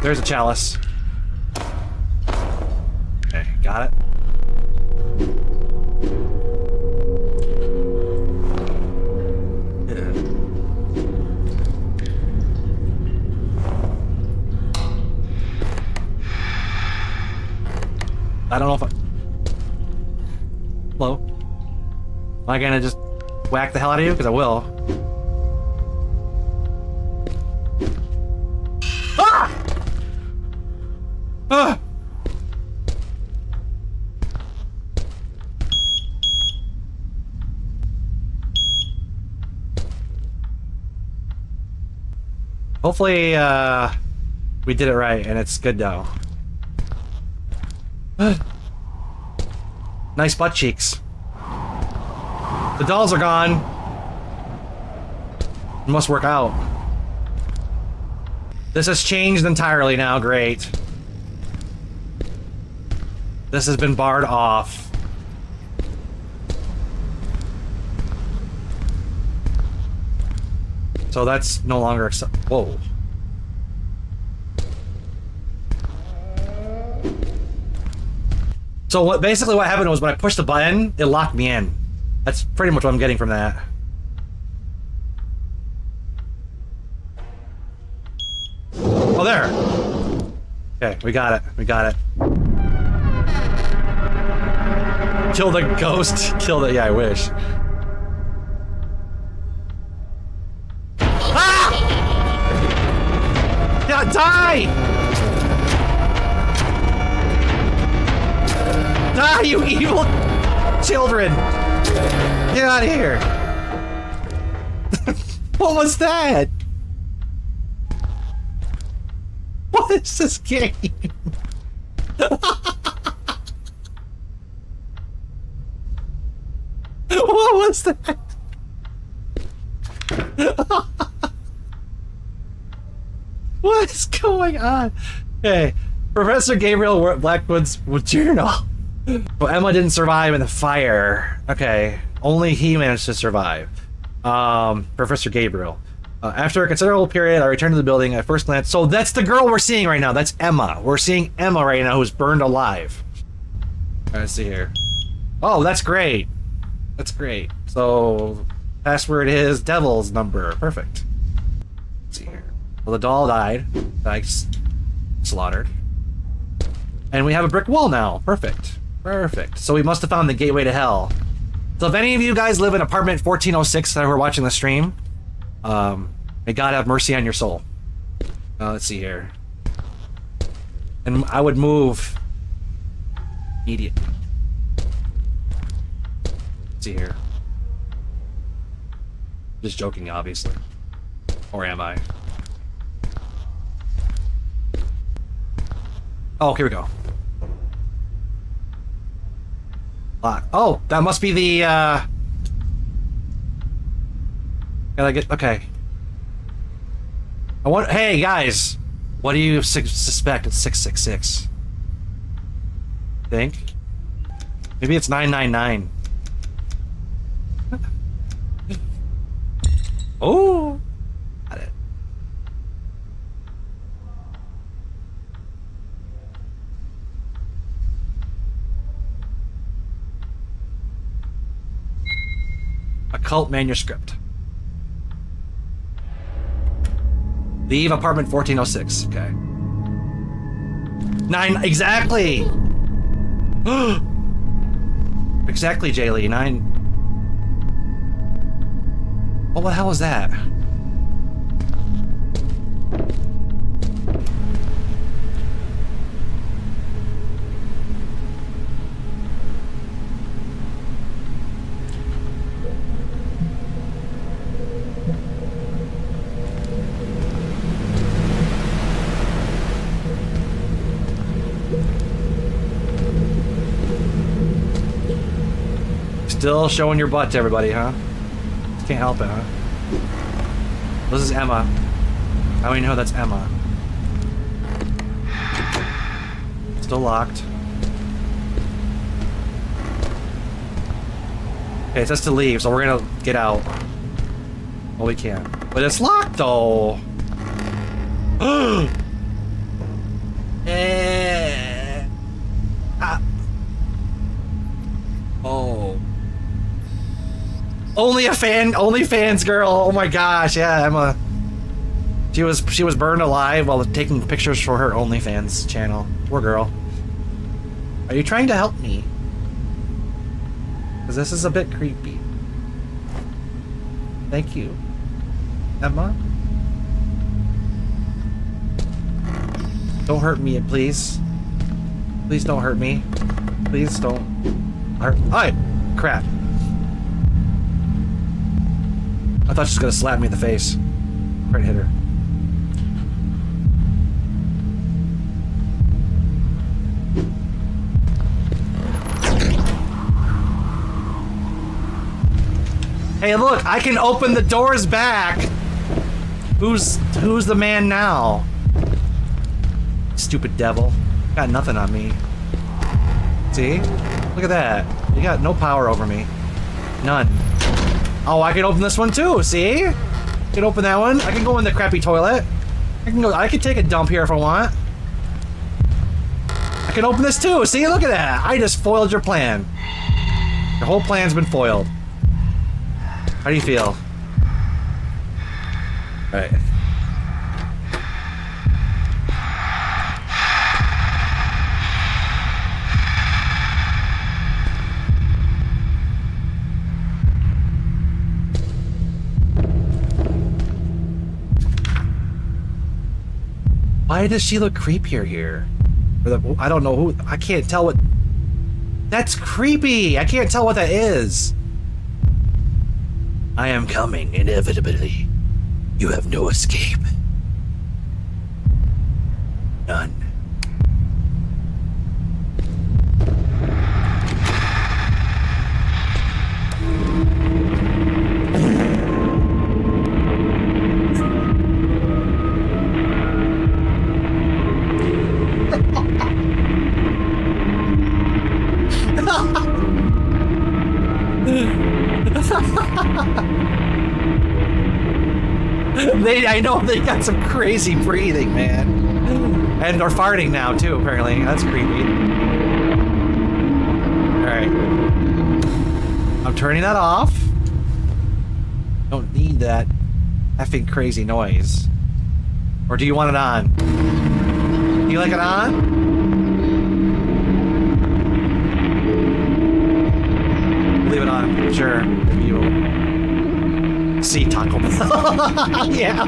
A: There's a chalice. Okay, got it. I don't know if I... Hello? Am I gonna just whack the hell out of you? Because I will. Ah! Ah! Hopefully, uh, we did it right and it's good now. nice butt cheeks. The dolls are gone. It must work out. This has changed entirely now, great. This has been barred off. So that's no longer accept- Whoa. So what basically what happened was when I pushed the button, it locked me in. That's pretty much what I'm getting from that. Oh, there. Okay, we got it. We got it. Kill the ghost. Kill the. Yeah, I wish. Ah! Yeah, die! Die, you evil children! Get out of here! what was that? What is this game? what was that? what is going on? Hey, Professor Gabriel Blackwood's journal. Well, Emma didn't survive in the fire. Okay, only he managed to survive. Um, Professor Gabriel. Uh, after a considerable period, I returned to the building. At first glance, so that's the girl we're seeing right now. That's Emma. We're seeing Emma right now, who's burned alive. Right, let's see here. Oh, that's great. That's great. So, password is devil's number. Perfect. Let's see here. Well, the doll died. I slaughtered. And we have a brick wall now. Perfect. Perfect. So we must have found the gateway to hell. So if any of you guys live in apartment 1406 that were watching the stream, um, may God have mercy on your soul. Uh, let's see here. And I would move immediately. Let's see here. Just joking, obviously. Or am I? Oh, here we go. Lock. Oh, that must be the, uh... Gotta get... Okay. I want... Hey, guys! What do you su suspect? It's 666. Think? Maybe it's 999. oh! Occult manuscript. Leave apartment 1406. Okay. Nine exactly. exactly, Jaylee. Nine. What the hell was that? Still showing your butt to everybody, huh? Can't help it, huh? This is Emma. Do we know that's Emma? Still locked. Okay, it says to leave, so we're gonna get out. Well, we can. But it's locked, though. eh. Ah. Oh. Only a fan, only fans girl. Oh my gosh, yeah, Emma. She was she was burned alive while taking pictures for her OnlyFans channel. Poor girl. Are you trying to help me? Because this is a bit creepy. Thank you. Emma? Don't hurt me, please. Please don't hurt me. Please don't hurt. Hi! Crap. I thought she was gonna slap me in the face. Right hit her. Hey, look, I can open the doors back. Who's who's the man now? Stupid devil. Got nothing on me. See? Look at that. You got no power over me. None. Oh, I can open this one too, see? I can open that one. I can go in the crappy toilet. I can go I can take a dump here if I want. I can open this too. See, look at that. I just foiled your plan. Your whole plan's been foiled. How do you feel? Alright. Why does she look creepier here? The, I don't know who. I can't tell what. That's creepy. I can't tell what that is. I am coming, inevitably. You have no escape. None. I know they got some crazy breathing, man. And they're farting now, too, apparently. That's creepy. Alright. I'm turning that off. Don't need that effing crazy noise. Or do you want it on? Do you like it on? Leave it on. Sure. Maybe you will see Taco Bell. yeah.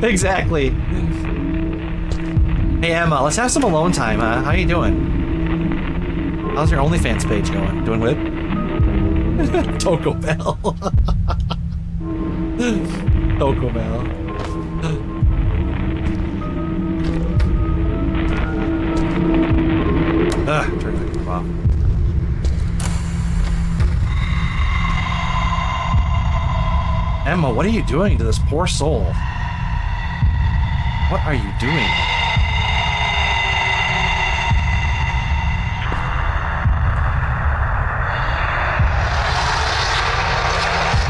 A: exactly. Hey Emma, let's have some alone time, huh? How you doing? How's your OnlyFans page going? Doing good? Taco Bell. Taco Bell. Ah, Ugh, turn that off. Emma, what are you doing to this poor soul? What are you doing?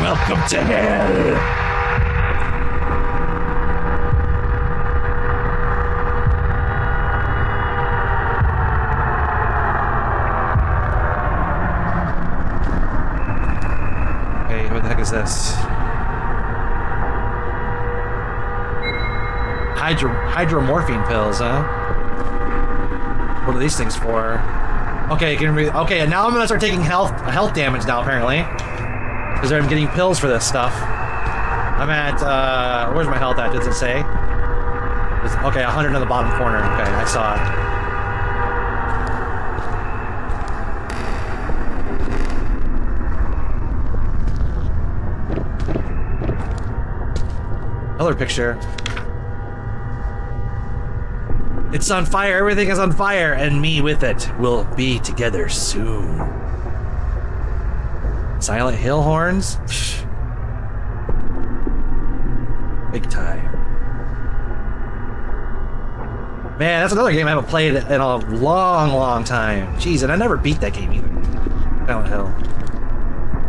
A: Welcome to hell! Hey, what the heck is this? Hydro hydromorphine pills, huh? What are these things for? Okay, can okay, and now I'm gonna start taking health health damage now apparently, because I'm getting pills for this stuff. I'm at uh, where's my health at? Does it say? It's- okay, 100 in the bottom corner. Okay, I saw it. Another picture. It's on fire. Everything is on fire, and me with it. We'll be together soon. Silent Hill horns? Big time. Man, that's another game I haven't played in a long, long time. Jeez, and I never beat that game either. Silent Hill.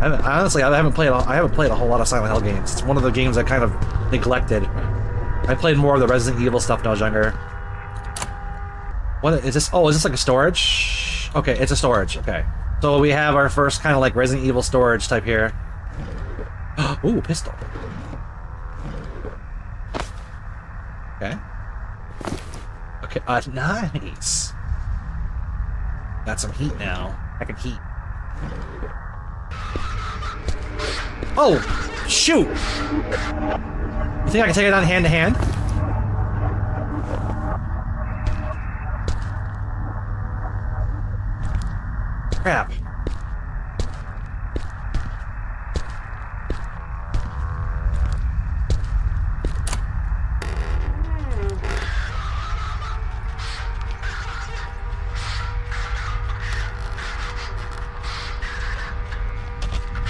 A: I haven't, honestly, I haven't played. A, I haven't played a whole lot of Silent Hill games. It's one of the games I kind of neglected. I played more of the Resident Evil stuff when I was younger. What is this? Oh, is this like a storage? Okay, it's a storage. Okay, so we have our first kind of like Resident Evil storage type here. Ooh, pistol. Okay. Okay, uh, nice. Got some heat now. I can heat. Oh, shoot! You think I can take it on hand to hand? Crap.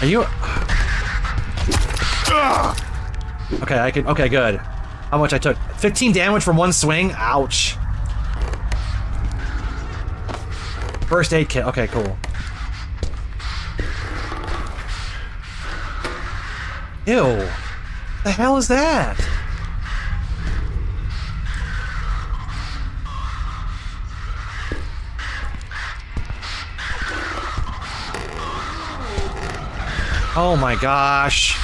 A: Are you? Okay, I can. Okay, good. How much I took? 15 damage from one swing. Ouch. First aid kit. Okay, cool. Ew. The hell is that? Oh my gosh.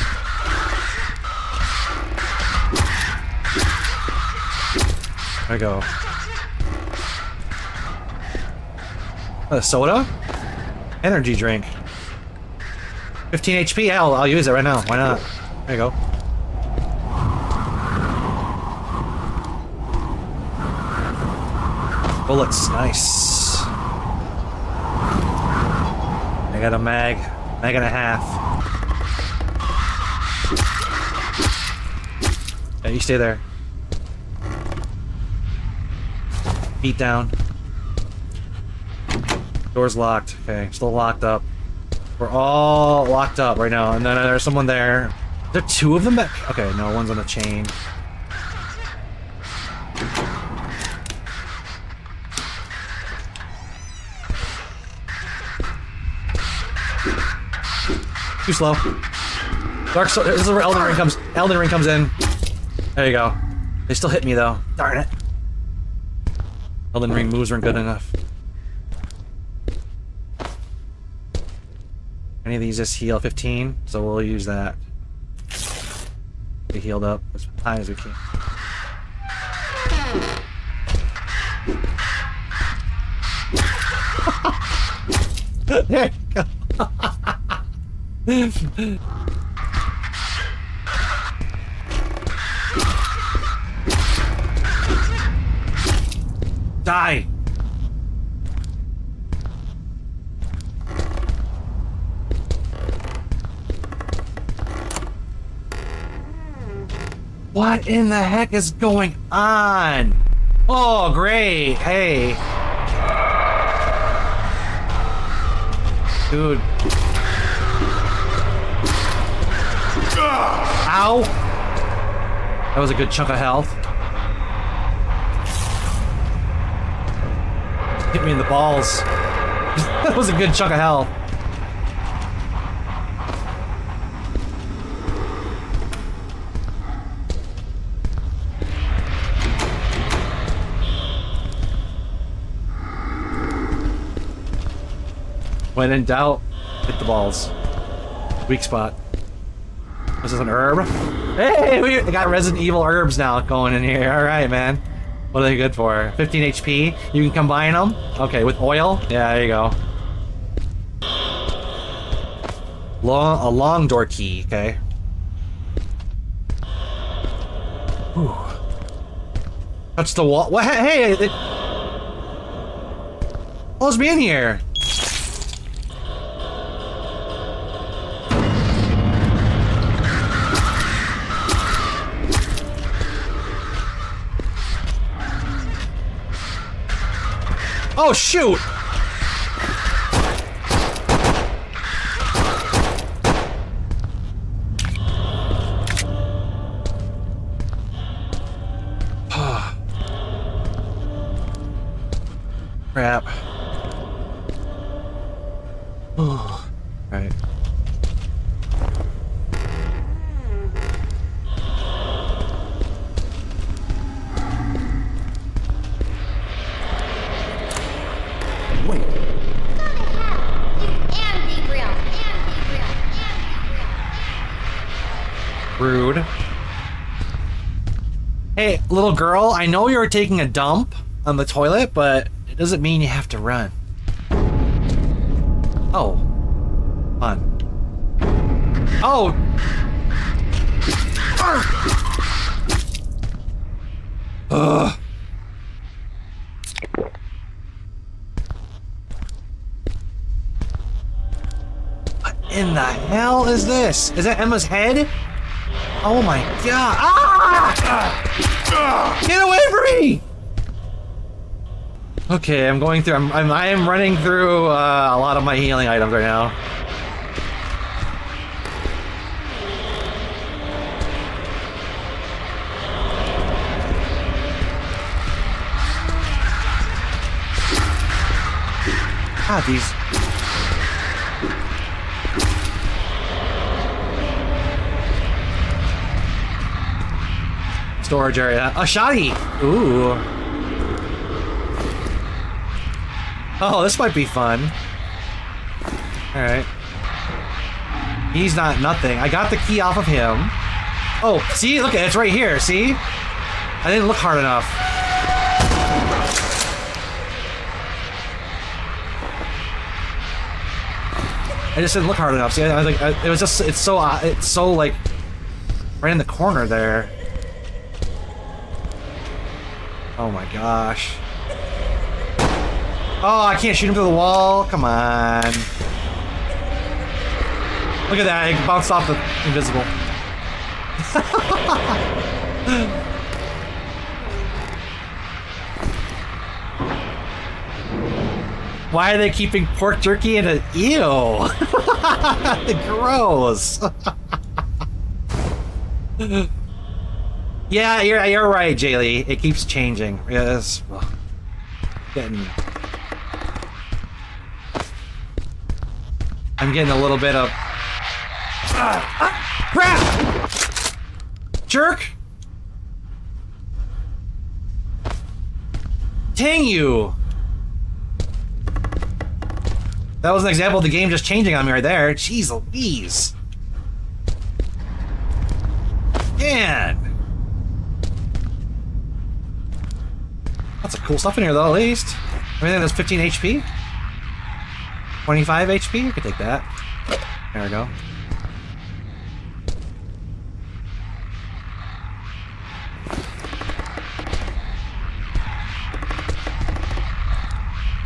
A: There we go. A soda? Energy drink. 15 HP? Yeah, I'll, use it right now. Why not? There you go. Bullets, nice. I got a mag. Mag and a half. Yeah, you stay there. Beat down. Door's locked. Okay, still locked up. We're all locked up right now, and then there's someone there. There are two of them back. Okay, no, one's on the chain. Too slow. Dark Soul. This is where Elden Ring comes. Elden Ring comes in. There you go. They still hit me though. Darn it. Elden Ring moves weren't good enough. Any of these just heal 15, so we'll use that. We healed up as high as we can. there you go. Die! What in the heck is going on? Oh, great. Hey. Dude. Ow. That was a good chunk of health. Hit me in the balls. that was a good chunk of health. When in doubt, hit the balls. Weak spot. This is an herb. Hey, we got Resident Evil herbs now going in here. All right, man. What are they good for? 15 HP. You can combine them. Okay, with oil. Yeah, there you go. Long, a long door key. Okay. Whew. Touch the wall. What? Hey, it, What's me in here? Oh, shoot! Little girl, I know you're taking a dump on the toilet, but it doesn't mean you have to run. Oh. Fun. Oh! Ugh. What in the hell is this? Is that Emma's head? Oh my god! Ah! Get away from me! Okay, I'm going through. I'm. I'm I am running through uh, a lot of my healing items right now. God, these. Storage area. A shoddy! Ooh. Oh, this might be fun. Alright. He's not nothing. I got the key off of him. Oh, see? Look. It's right here. See? I didn't look hard enough. I just didn't look hard enough. See, I was like, I, it was just, it's so, uh, it's so like, right in the corner there. Oh my gosh. Oh, I can't shoot him through the wall. Come on. Look at that. It bounced off the invisible. Why are they keeping pork jerky in a ew? Gross. yeah, you're you're right, Jaylee. It keeps changing. Yes. Well, getting I'm getting a little bit of ah, ah, crap! Jerk! Dang you! That was an example of the game just changing on me right there. Jeez Louise. Man. Lots of cool stuff in here though, at least. Everything that's 15 HP. 25 HP? You could take that. There we go.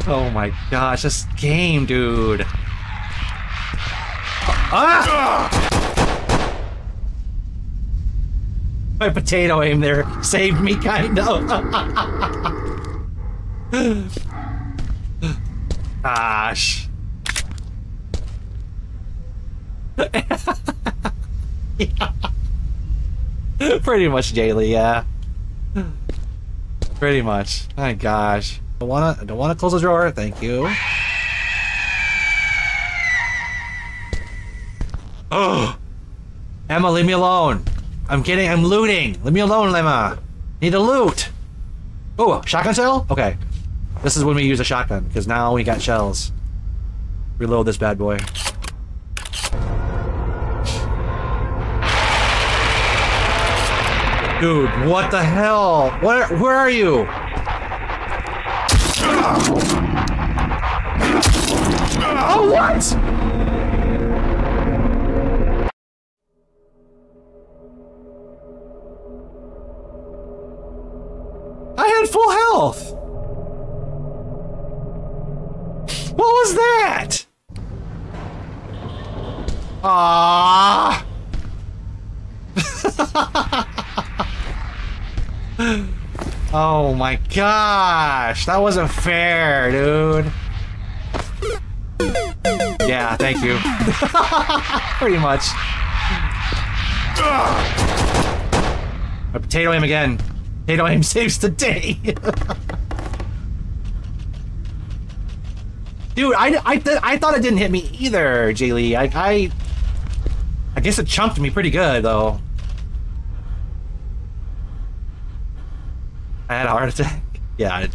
A: Oh my gosh, this game, dude. Ah! My potato aim there saved me, kind of. Gosh. yeah. Pretty much daily, yeah. Pretty much. My gosh. I Don't wanna I don't wanna close the drawer, thank you. Oh Emma, leave me alone. I'm kidding, I'm looting. Leave me alone, Emma. Need to loot. Oh, shotgun shell? Okay. This is when we use a shotgun, because now we got shells. Reload this bad boy. Dude, what the hell? Where where are you? Oh what? Was that? Ah. oh my gosh, that wasn't fair, dude. Yeah, thank you. Pretty much. A potato aim again. Potato aim saves the day. Dude, I, I, th I thought it didn't hit me either, Jaylee. I, I, I guess it chumped me pretty good, though. I had a heart attack. Yeah, I,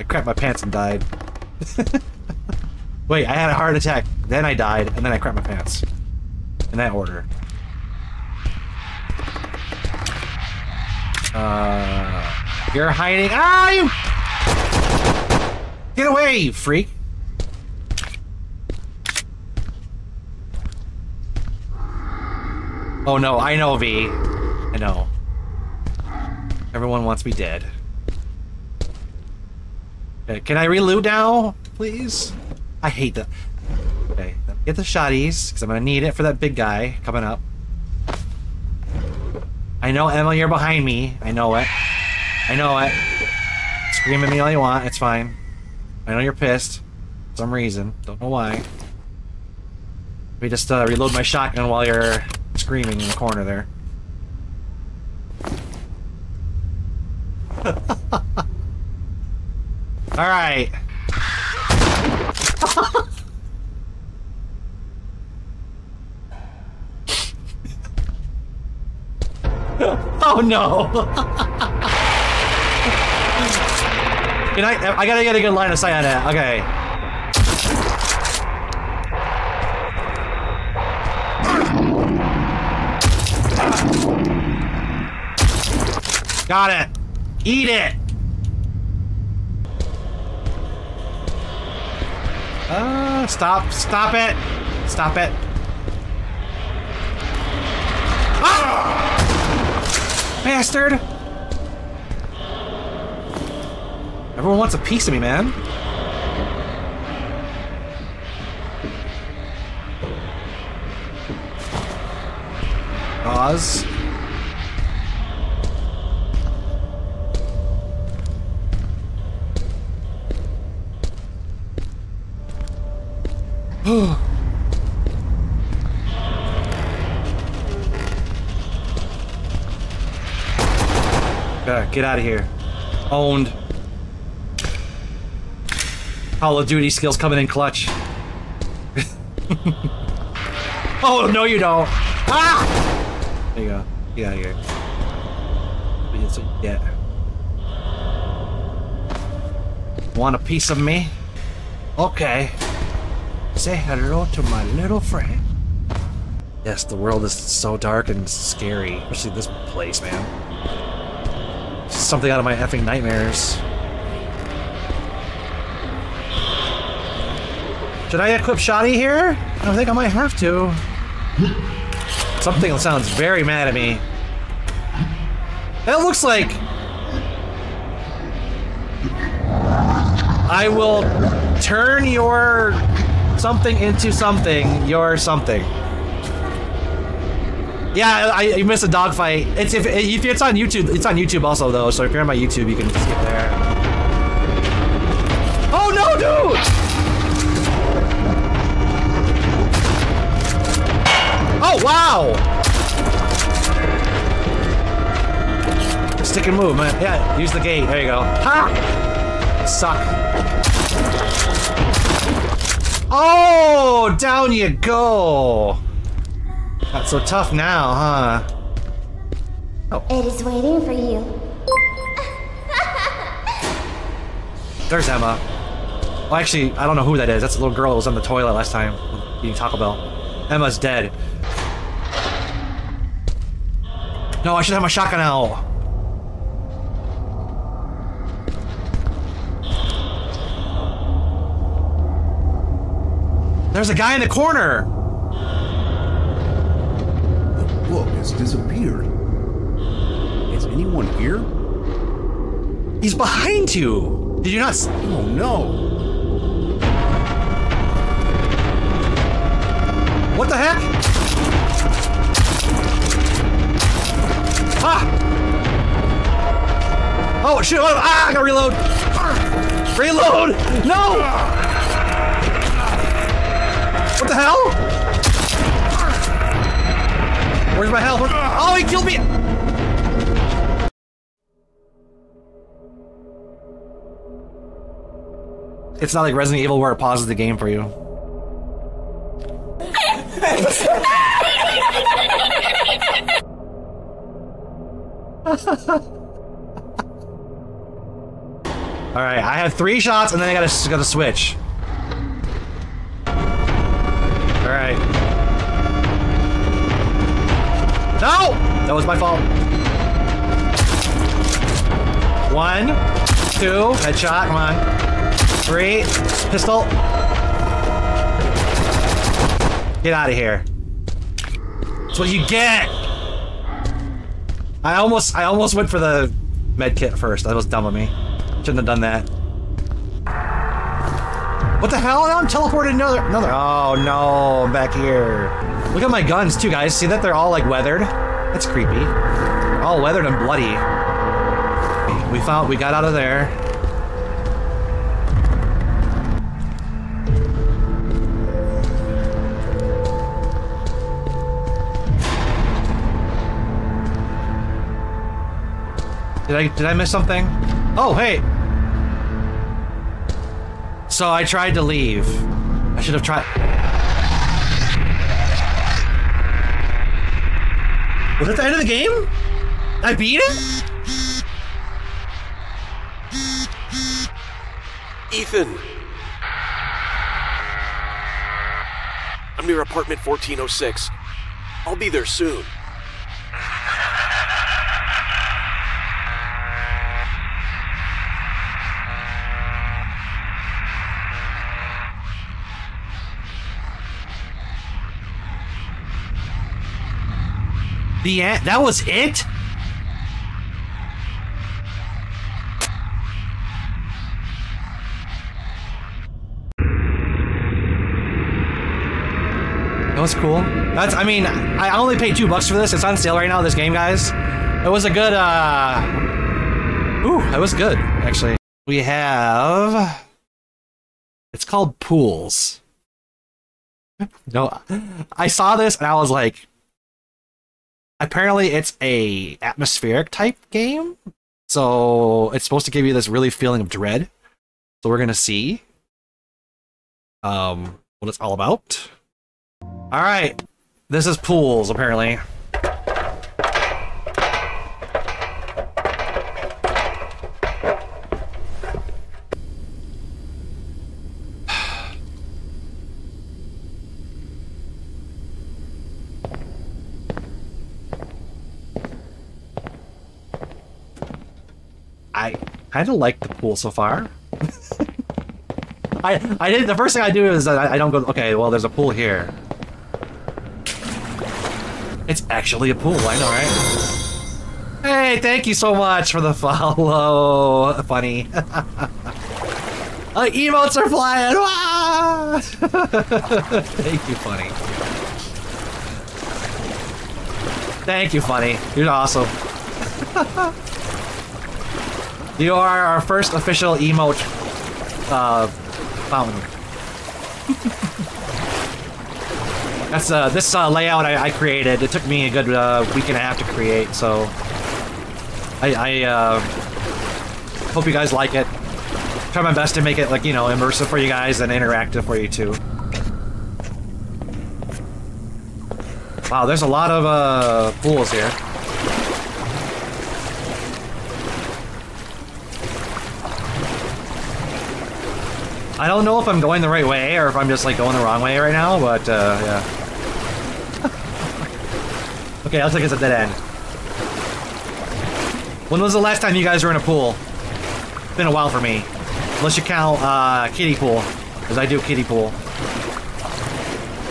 A: I crapped my pants and died. Wait, I had a heart attack, then I died, and then I crapped my pants. In that order. Uh, you're hiding. Ah, you! Get away, you freak! Oh no, I know V. I know. Everyone wants me dead. Okay, can I reload now, please? I hate that. Okay, get the shotties, because I'm gonna need it for that big guy coming up. I know, Emma, you're behind me. I know it. I know it. Scream at me all you want, it's fine. I know you're pissed. For some reason. Don't know why. Let me just uh, reload my shotgun while you're screaming in the corner there. Alright. oh no! Can I? I gotta get a good line of sight on that. Okay. Got it. Eat it. Uh, stop, stop it. Stop it. Ah! Bastard! Everyone wants a piece of me, man. Pause. get out of here. Owned. Call of Duty skills coming in clutch. oh, no you don't. Ah! There you go. Get out of here. You. Want a piece of me? Okay. Say hello to my little friend. Yes, the world is so dark and scary, especially this place, man. Something out of my effing nightmares. Should I equip Shoddy here? I think I might have to. Something sounds very mad at me. That looks like... I will turn your something into something, your something. Yeah, I, you missed a dogfight. It's if, if it's on YouTube. It's on YouTube also though. So if you're on my YouTube, you can skip there. Oh no, dude! Oh wow! Stick and move, man. Yeah, use the gate. There you go. Ha! Suck. Oh, down you go. Not so tough now, huh? Oh.
I: It is waiting for you.
A: There's Emma. Well, actually, I don't know who that is. That's the little girl that was on the toilet last time eating Taco Bell. Emma's dead. No, I should have my shotgun out. There's a guy in the corner.
G: The Book has disappeared. Is anyone here?
A: He's behind you. Did you not? s-
G: Oh no!
A: What the heck? Ah! Oh shit! Oh, ah! I gotta reload. Reload! No! The hell? Where's my health? Oh, he killed me! it's not like Resident Evil where it pauses the game for you. All right, I have three shots, and then I gotta gotta switch. No, that was my fault. One, two, headshot. Come on. Three, pistol. Get out of here. That's what you get. I almost, I almost went for the med kit first. That was dumb of me. Shouldn't have done that. What the hell? Now I'm teleported another, another. Oh no, I'm back here. Look at my guns too, guys. See that they're all like weathered? That's creepy. They're all weathered and bloody. We found, we got out of there. Did I did I miss something? Oh, hey. So I tried to leave. I should have tried. Was that the end of the game? I beat it?
J: Ethan! I'm near apartment 1406. I'll be there soon.
A: That was it? That was cool. That's, I mean, I only paid two bucks for this. It's on sale right now, this game, guys. It was a good, uh... Ooh, that was good, actually. We have... It's called Pools. No, I saw this and I was like, apparently it's a atmospheric type game so it's supposed to give you this really feeling of dread. So we're gonna see um what it's all about. All right this is pools apparently I kind of like the pool so far. I I did the first thing I do is I, I don't go. Okay, well there's a pool here. It's actually a pool. I know, right? Hey, thank you so much for the follow, funny. uh, emotes are flying. Thank you, funny. Thank you, funny. You're awesome. You are our first official emote uh, fountain. That's uh, this uh, layout I, I, created. It took me a good uh, week and a half to create, so I, I uh, hope you guys like it. Try my best to make it like you know immersive for you guys and interactive for you too. Wow, there's a lot of uh, pools here. I don't know if I'm going the right way or if I'm just like going the wrong way right now, but uh, yeah. okay, looks like it's a dead end. When was the last time you guys were in a pool? It's been a while for me. Unless you count uh, kiddie pool, because I do kiddie pool.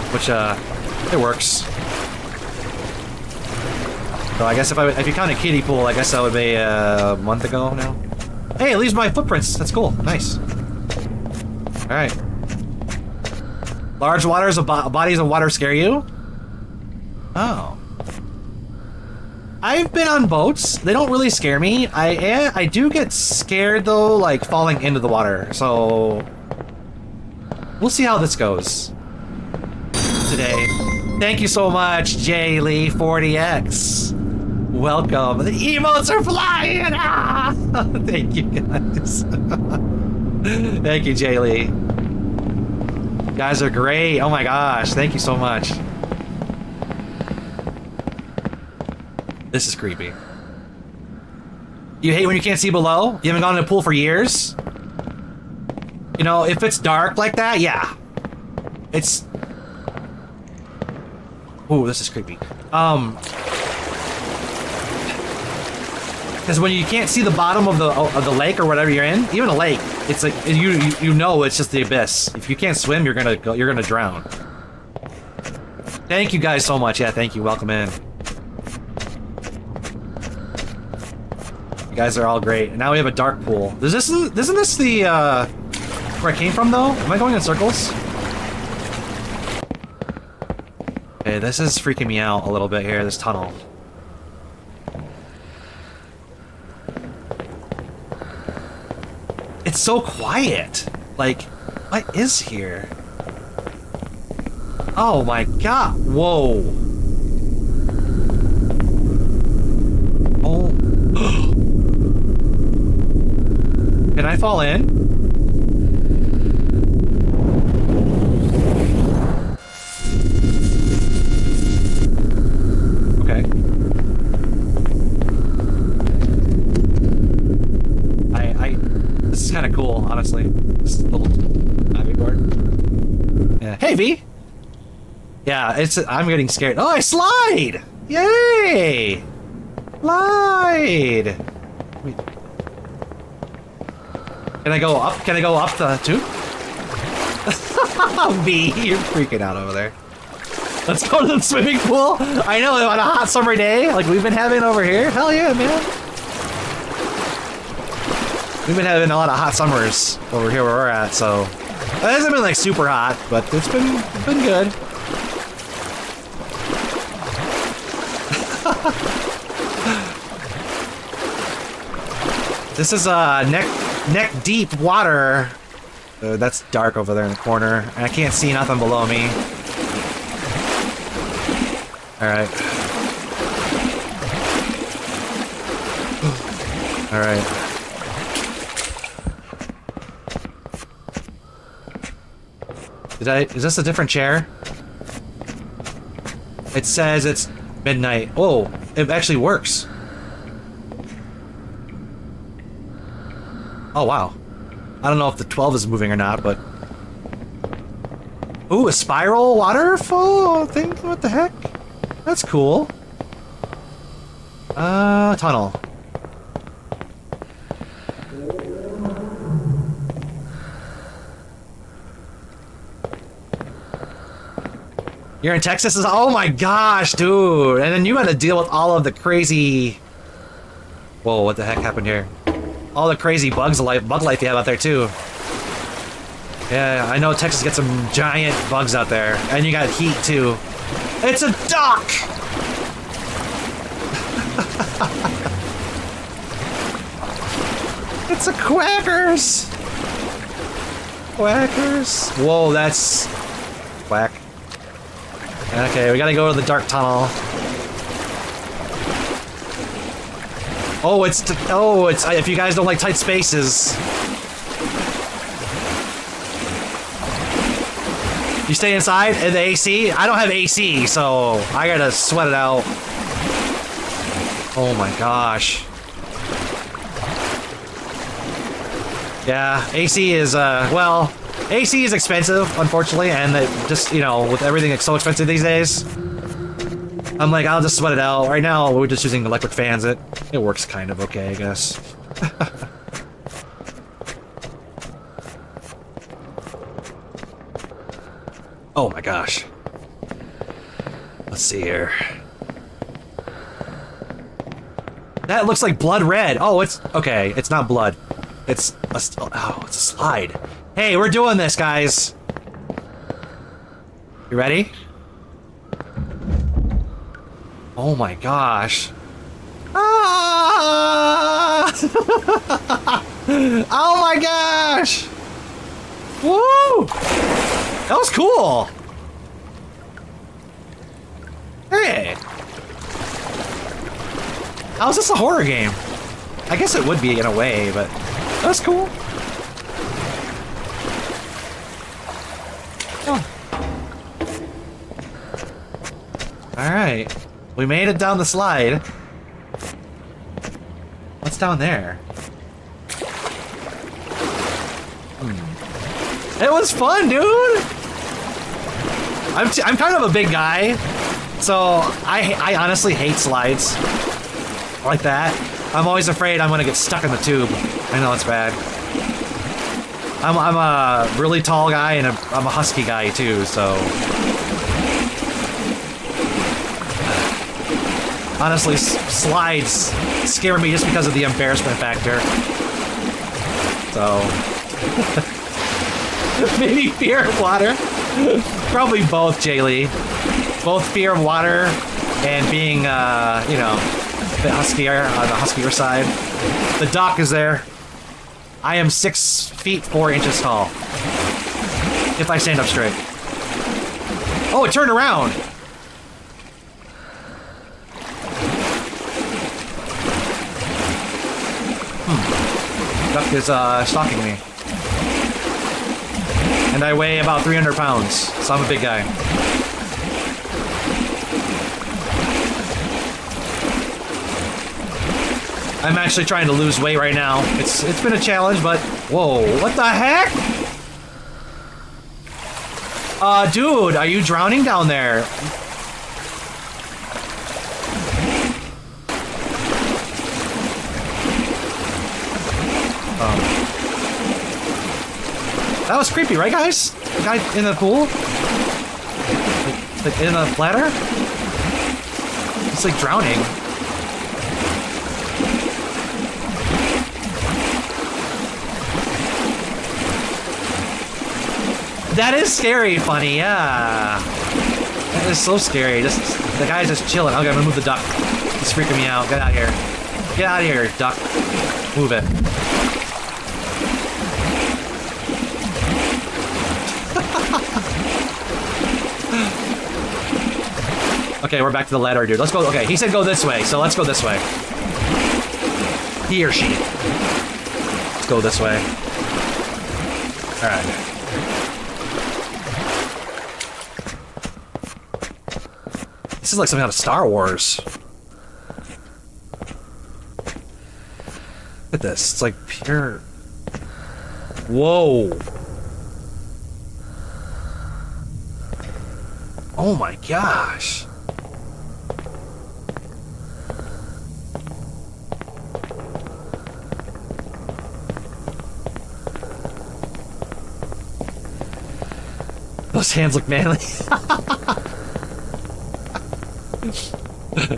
A: Which, uh, it works. So I guess if I if you count a kiddie pool, I guess that would be uh, a month ago now. Hey, it leaves my footprints. That's cool. Nice. Alright. Large waters of bo bodies of water scare you? Oh. I've been on boats. They don't really scare me. I eh, I do get scared though, like falling into the water. So we'll see how this goes today. Thank you so much, Jaylee 40X. Welcome. The emotes are flying! Ah! Thank you guys. Thank you, Jaylee. You guys are great. Oh my gosh, thank you so much. This is creepy. You hate when you can't see below? You haven't gone in a pool for years? You know, if it's dark like that, yeah. It's... Ooh, this is creepy. Um... Because when you can't see the bottom of the of the lake or whatever you're in, even a lake, it's like you you, know it's just the abyss. If you can't swim, you're gonna go, you're gonna drown. Thank you guys so much. Yeah, thank you. Welcome in. You guys are all great. And now we have a dark pool. Is this isn't this the uh, where I came from though? Am I going in circles? Okay, this is freaking me out a little bit here. This tunnel. It's so quiet. Like, what is here? Oh my god. Whoa. Oh. Can I fall in? Okay. I, I, this is kind of cool, honestly. Little board. Yeah. Hey, V! Yeah, it's, I'm getting scared. Oh, I slide! Yay! Slide! Wait. Can I go up? Can I go up the tube? V, you're freaking out over there. Let's go to the swimming pool. I know, on a hot summer day, like we've been having over here. Hell yeah, man. We've been having a lot of hot summers over here where we're at, so it hasn't been like super hot, but it's been been good. this is uh neck neck deep water. Uh, that's dark over there in the corner, and I can't see nothing below me. Alright. All right. All right. Did I? Is this a different chair? It says it's midnight. Oh, it actually works. Oh wow. I don't know if the 12 is moving or not, but Ooh, a spiral waterfall thing? What the heck? That's cool. Uh, tunnel. You're in Texas? Oh my gosh, dude! And then you had to deal with all of the crazy... Whoa, what the heck happened here? All the crazy bugs life, bug life you have out there, too. Yeah, I know Texas gets some giant bugs out there. And you got heat, too. It's a duck! it's a quackers! Quackers. Whoa, that's... Quack. Okay, we gotta go to the dark tunnel. Oh, it's... oh, it's... If you guys don't like tight spaces... You stay inside in the AC? I don't have AC, so I gotta sweat it out. Oh my gosh. Yeah, AC is, uh, well, AC is expensive, unfortunately, and it just, you know, with everything that's so expensive these days, I'm like, I'll just sweat it out. Right now, we're just using electric fans. It, it works kind of okay, I guess. Oh my gosh. Let's see here. That looks like blood red. Oh, it's okay. It's not blood. It's a oh, it's a slide. Hey, we're doing this, guys. You ready? Oh my gosh. Ah! oh my gosh! Woo! That was cool! Hey! How is this a horror game? I guess it would be in a way, but that's cool. Alright. We made it down the slide. What's down there? Hmm. It was fun, dude! I'm, t I'm kind of a big guy, so I, I honestly hate slides like that. I'm always afraid I'm gonna get stuck in the tube. I know it's bad. I'm, I'm a really tall guy and I'm a husky guy too, so... Honestly, slides scare me just because of the embarrassment factor. So... Maybe fear of water? Probably both, Jaylee. Both fear of water and being, uh, you know, bit huskier, on the huskier side. The dock is there. I am six feet four inches tall. If I stand up straight. Oh, it turned around! Is uh, stalking me. And I weigh about 300 pounds, so I'm a big guy. I'm actually trying to lose weight right now. It's it's been a challenge, but whoa, what the heck? Uh, dude, are you drowning down there? That was creepy, right, guys? The guy in the pool? Like, in the bladder? He's like drowning. That is scary funny, yeah. That is so scary. Just the guy's just chilling. Okay, I'm gonna move the duck. He's freaking me out. Get out of here. Get out of here, duck. Move it. Okay, we're back to the ladder, dude. Let's go. Okay, he said go this way, so let's go this way. He or she. Let's go this way. Alright. This is like something out of Star Wars. Look at this. It's like pure... Whoa. Oh my gosh. Those hands look manly.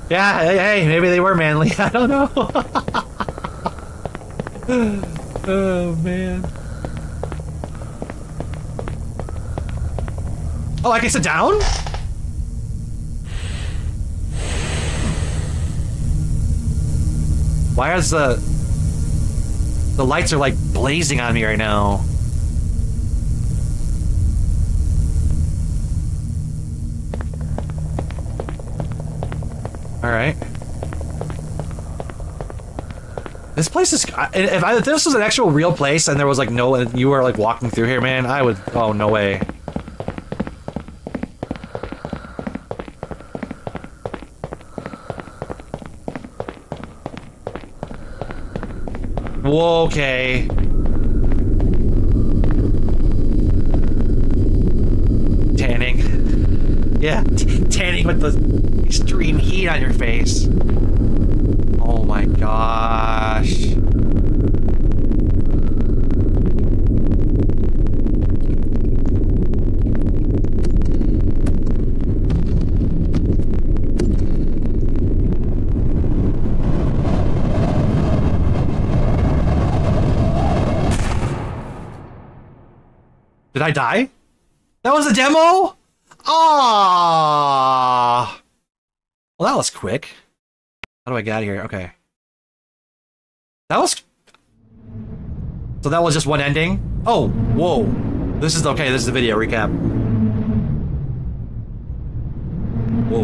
A: yeah, hey, maybe they were manly. I don't know. oh, man. Oh, I can sit down? Why is the... The lights are like blazing on me right now. Alright. This place is... If, I, if this was an actual real place and there was like no... You were like walking through here, man, I would... Oh, no way. Whoa, okay. Tanning. Yeah, tanning with the extreme heat on your face. Oh my gosh. Did I die? That was a demo? Ah. Well, that was quick. How do I get out of here? Okay. That was... So that was just one ending? Oh, whoa. This is okay, this is the video recap. Whoa.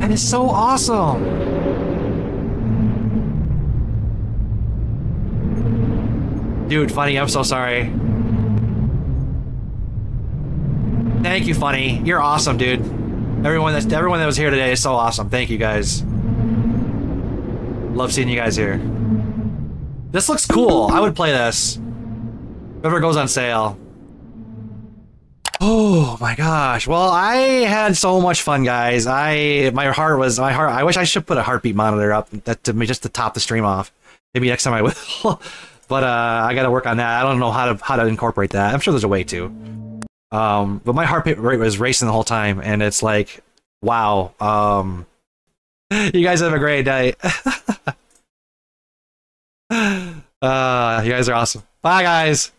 A: That is so awesome! Dude, funny, I'm so sorry. Thank you, funny. You're awesome, dude. Everyone that's everyone that was here today is so awesome. Thank you guys. Love seeing you guys here. This looks cool. I would play this. If ever goes on sale. Oh my gosh. Well, I had so much fun, guys. I my heart was my heart. I wish I should put a heartbeat monitor up that to me just to top the stream off. Maybe next time I will. but uh, I got to work on that. I don't know how to how to incorporate that. I'm sure there's a way to. Um, but my heart rate was racing the whole time, and it's like, wow. Um, you guys have a great night. uh, you guys are awesome. Bye, guys.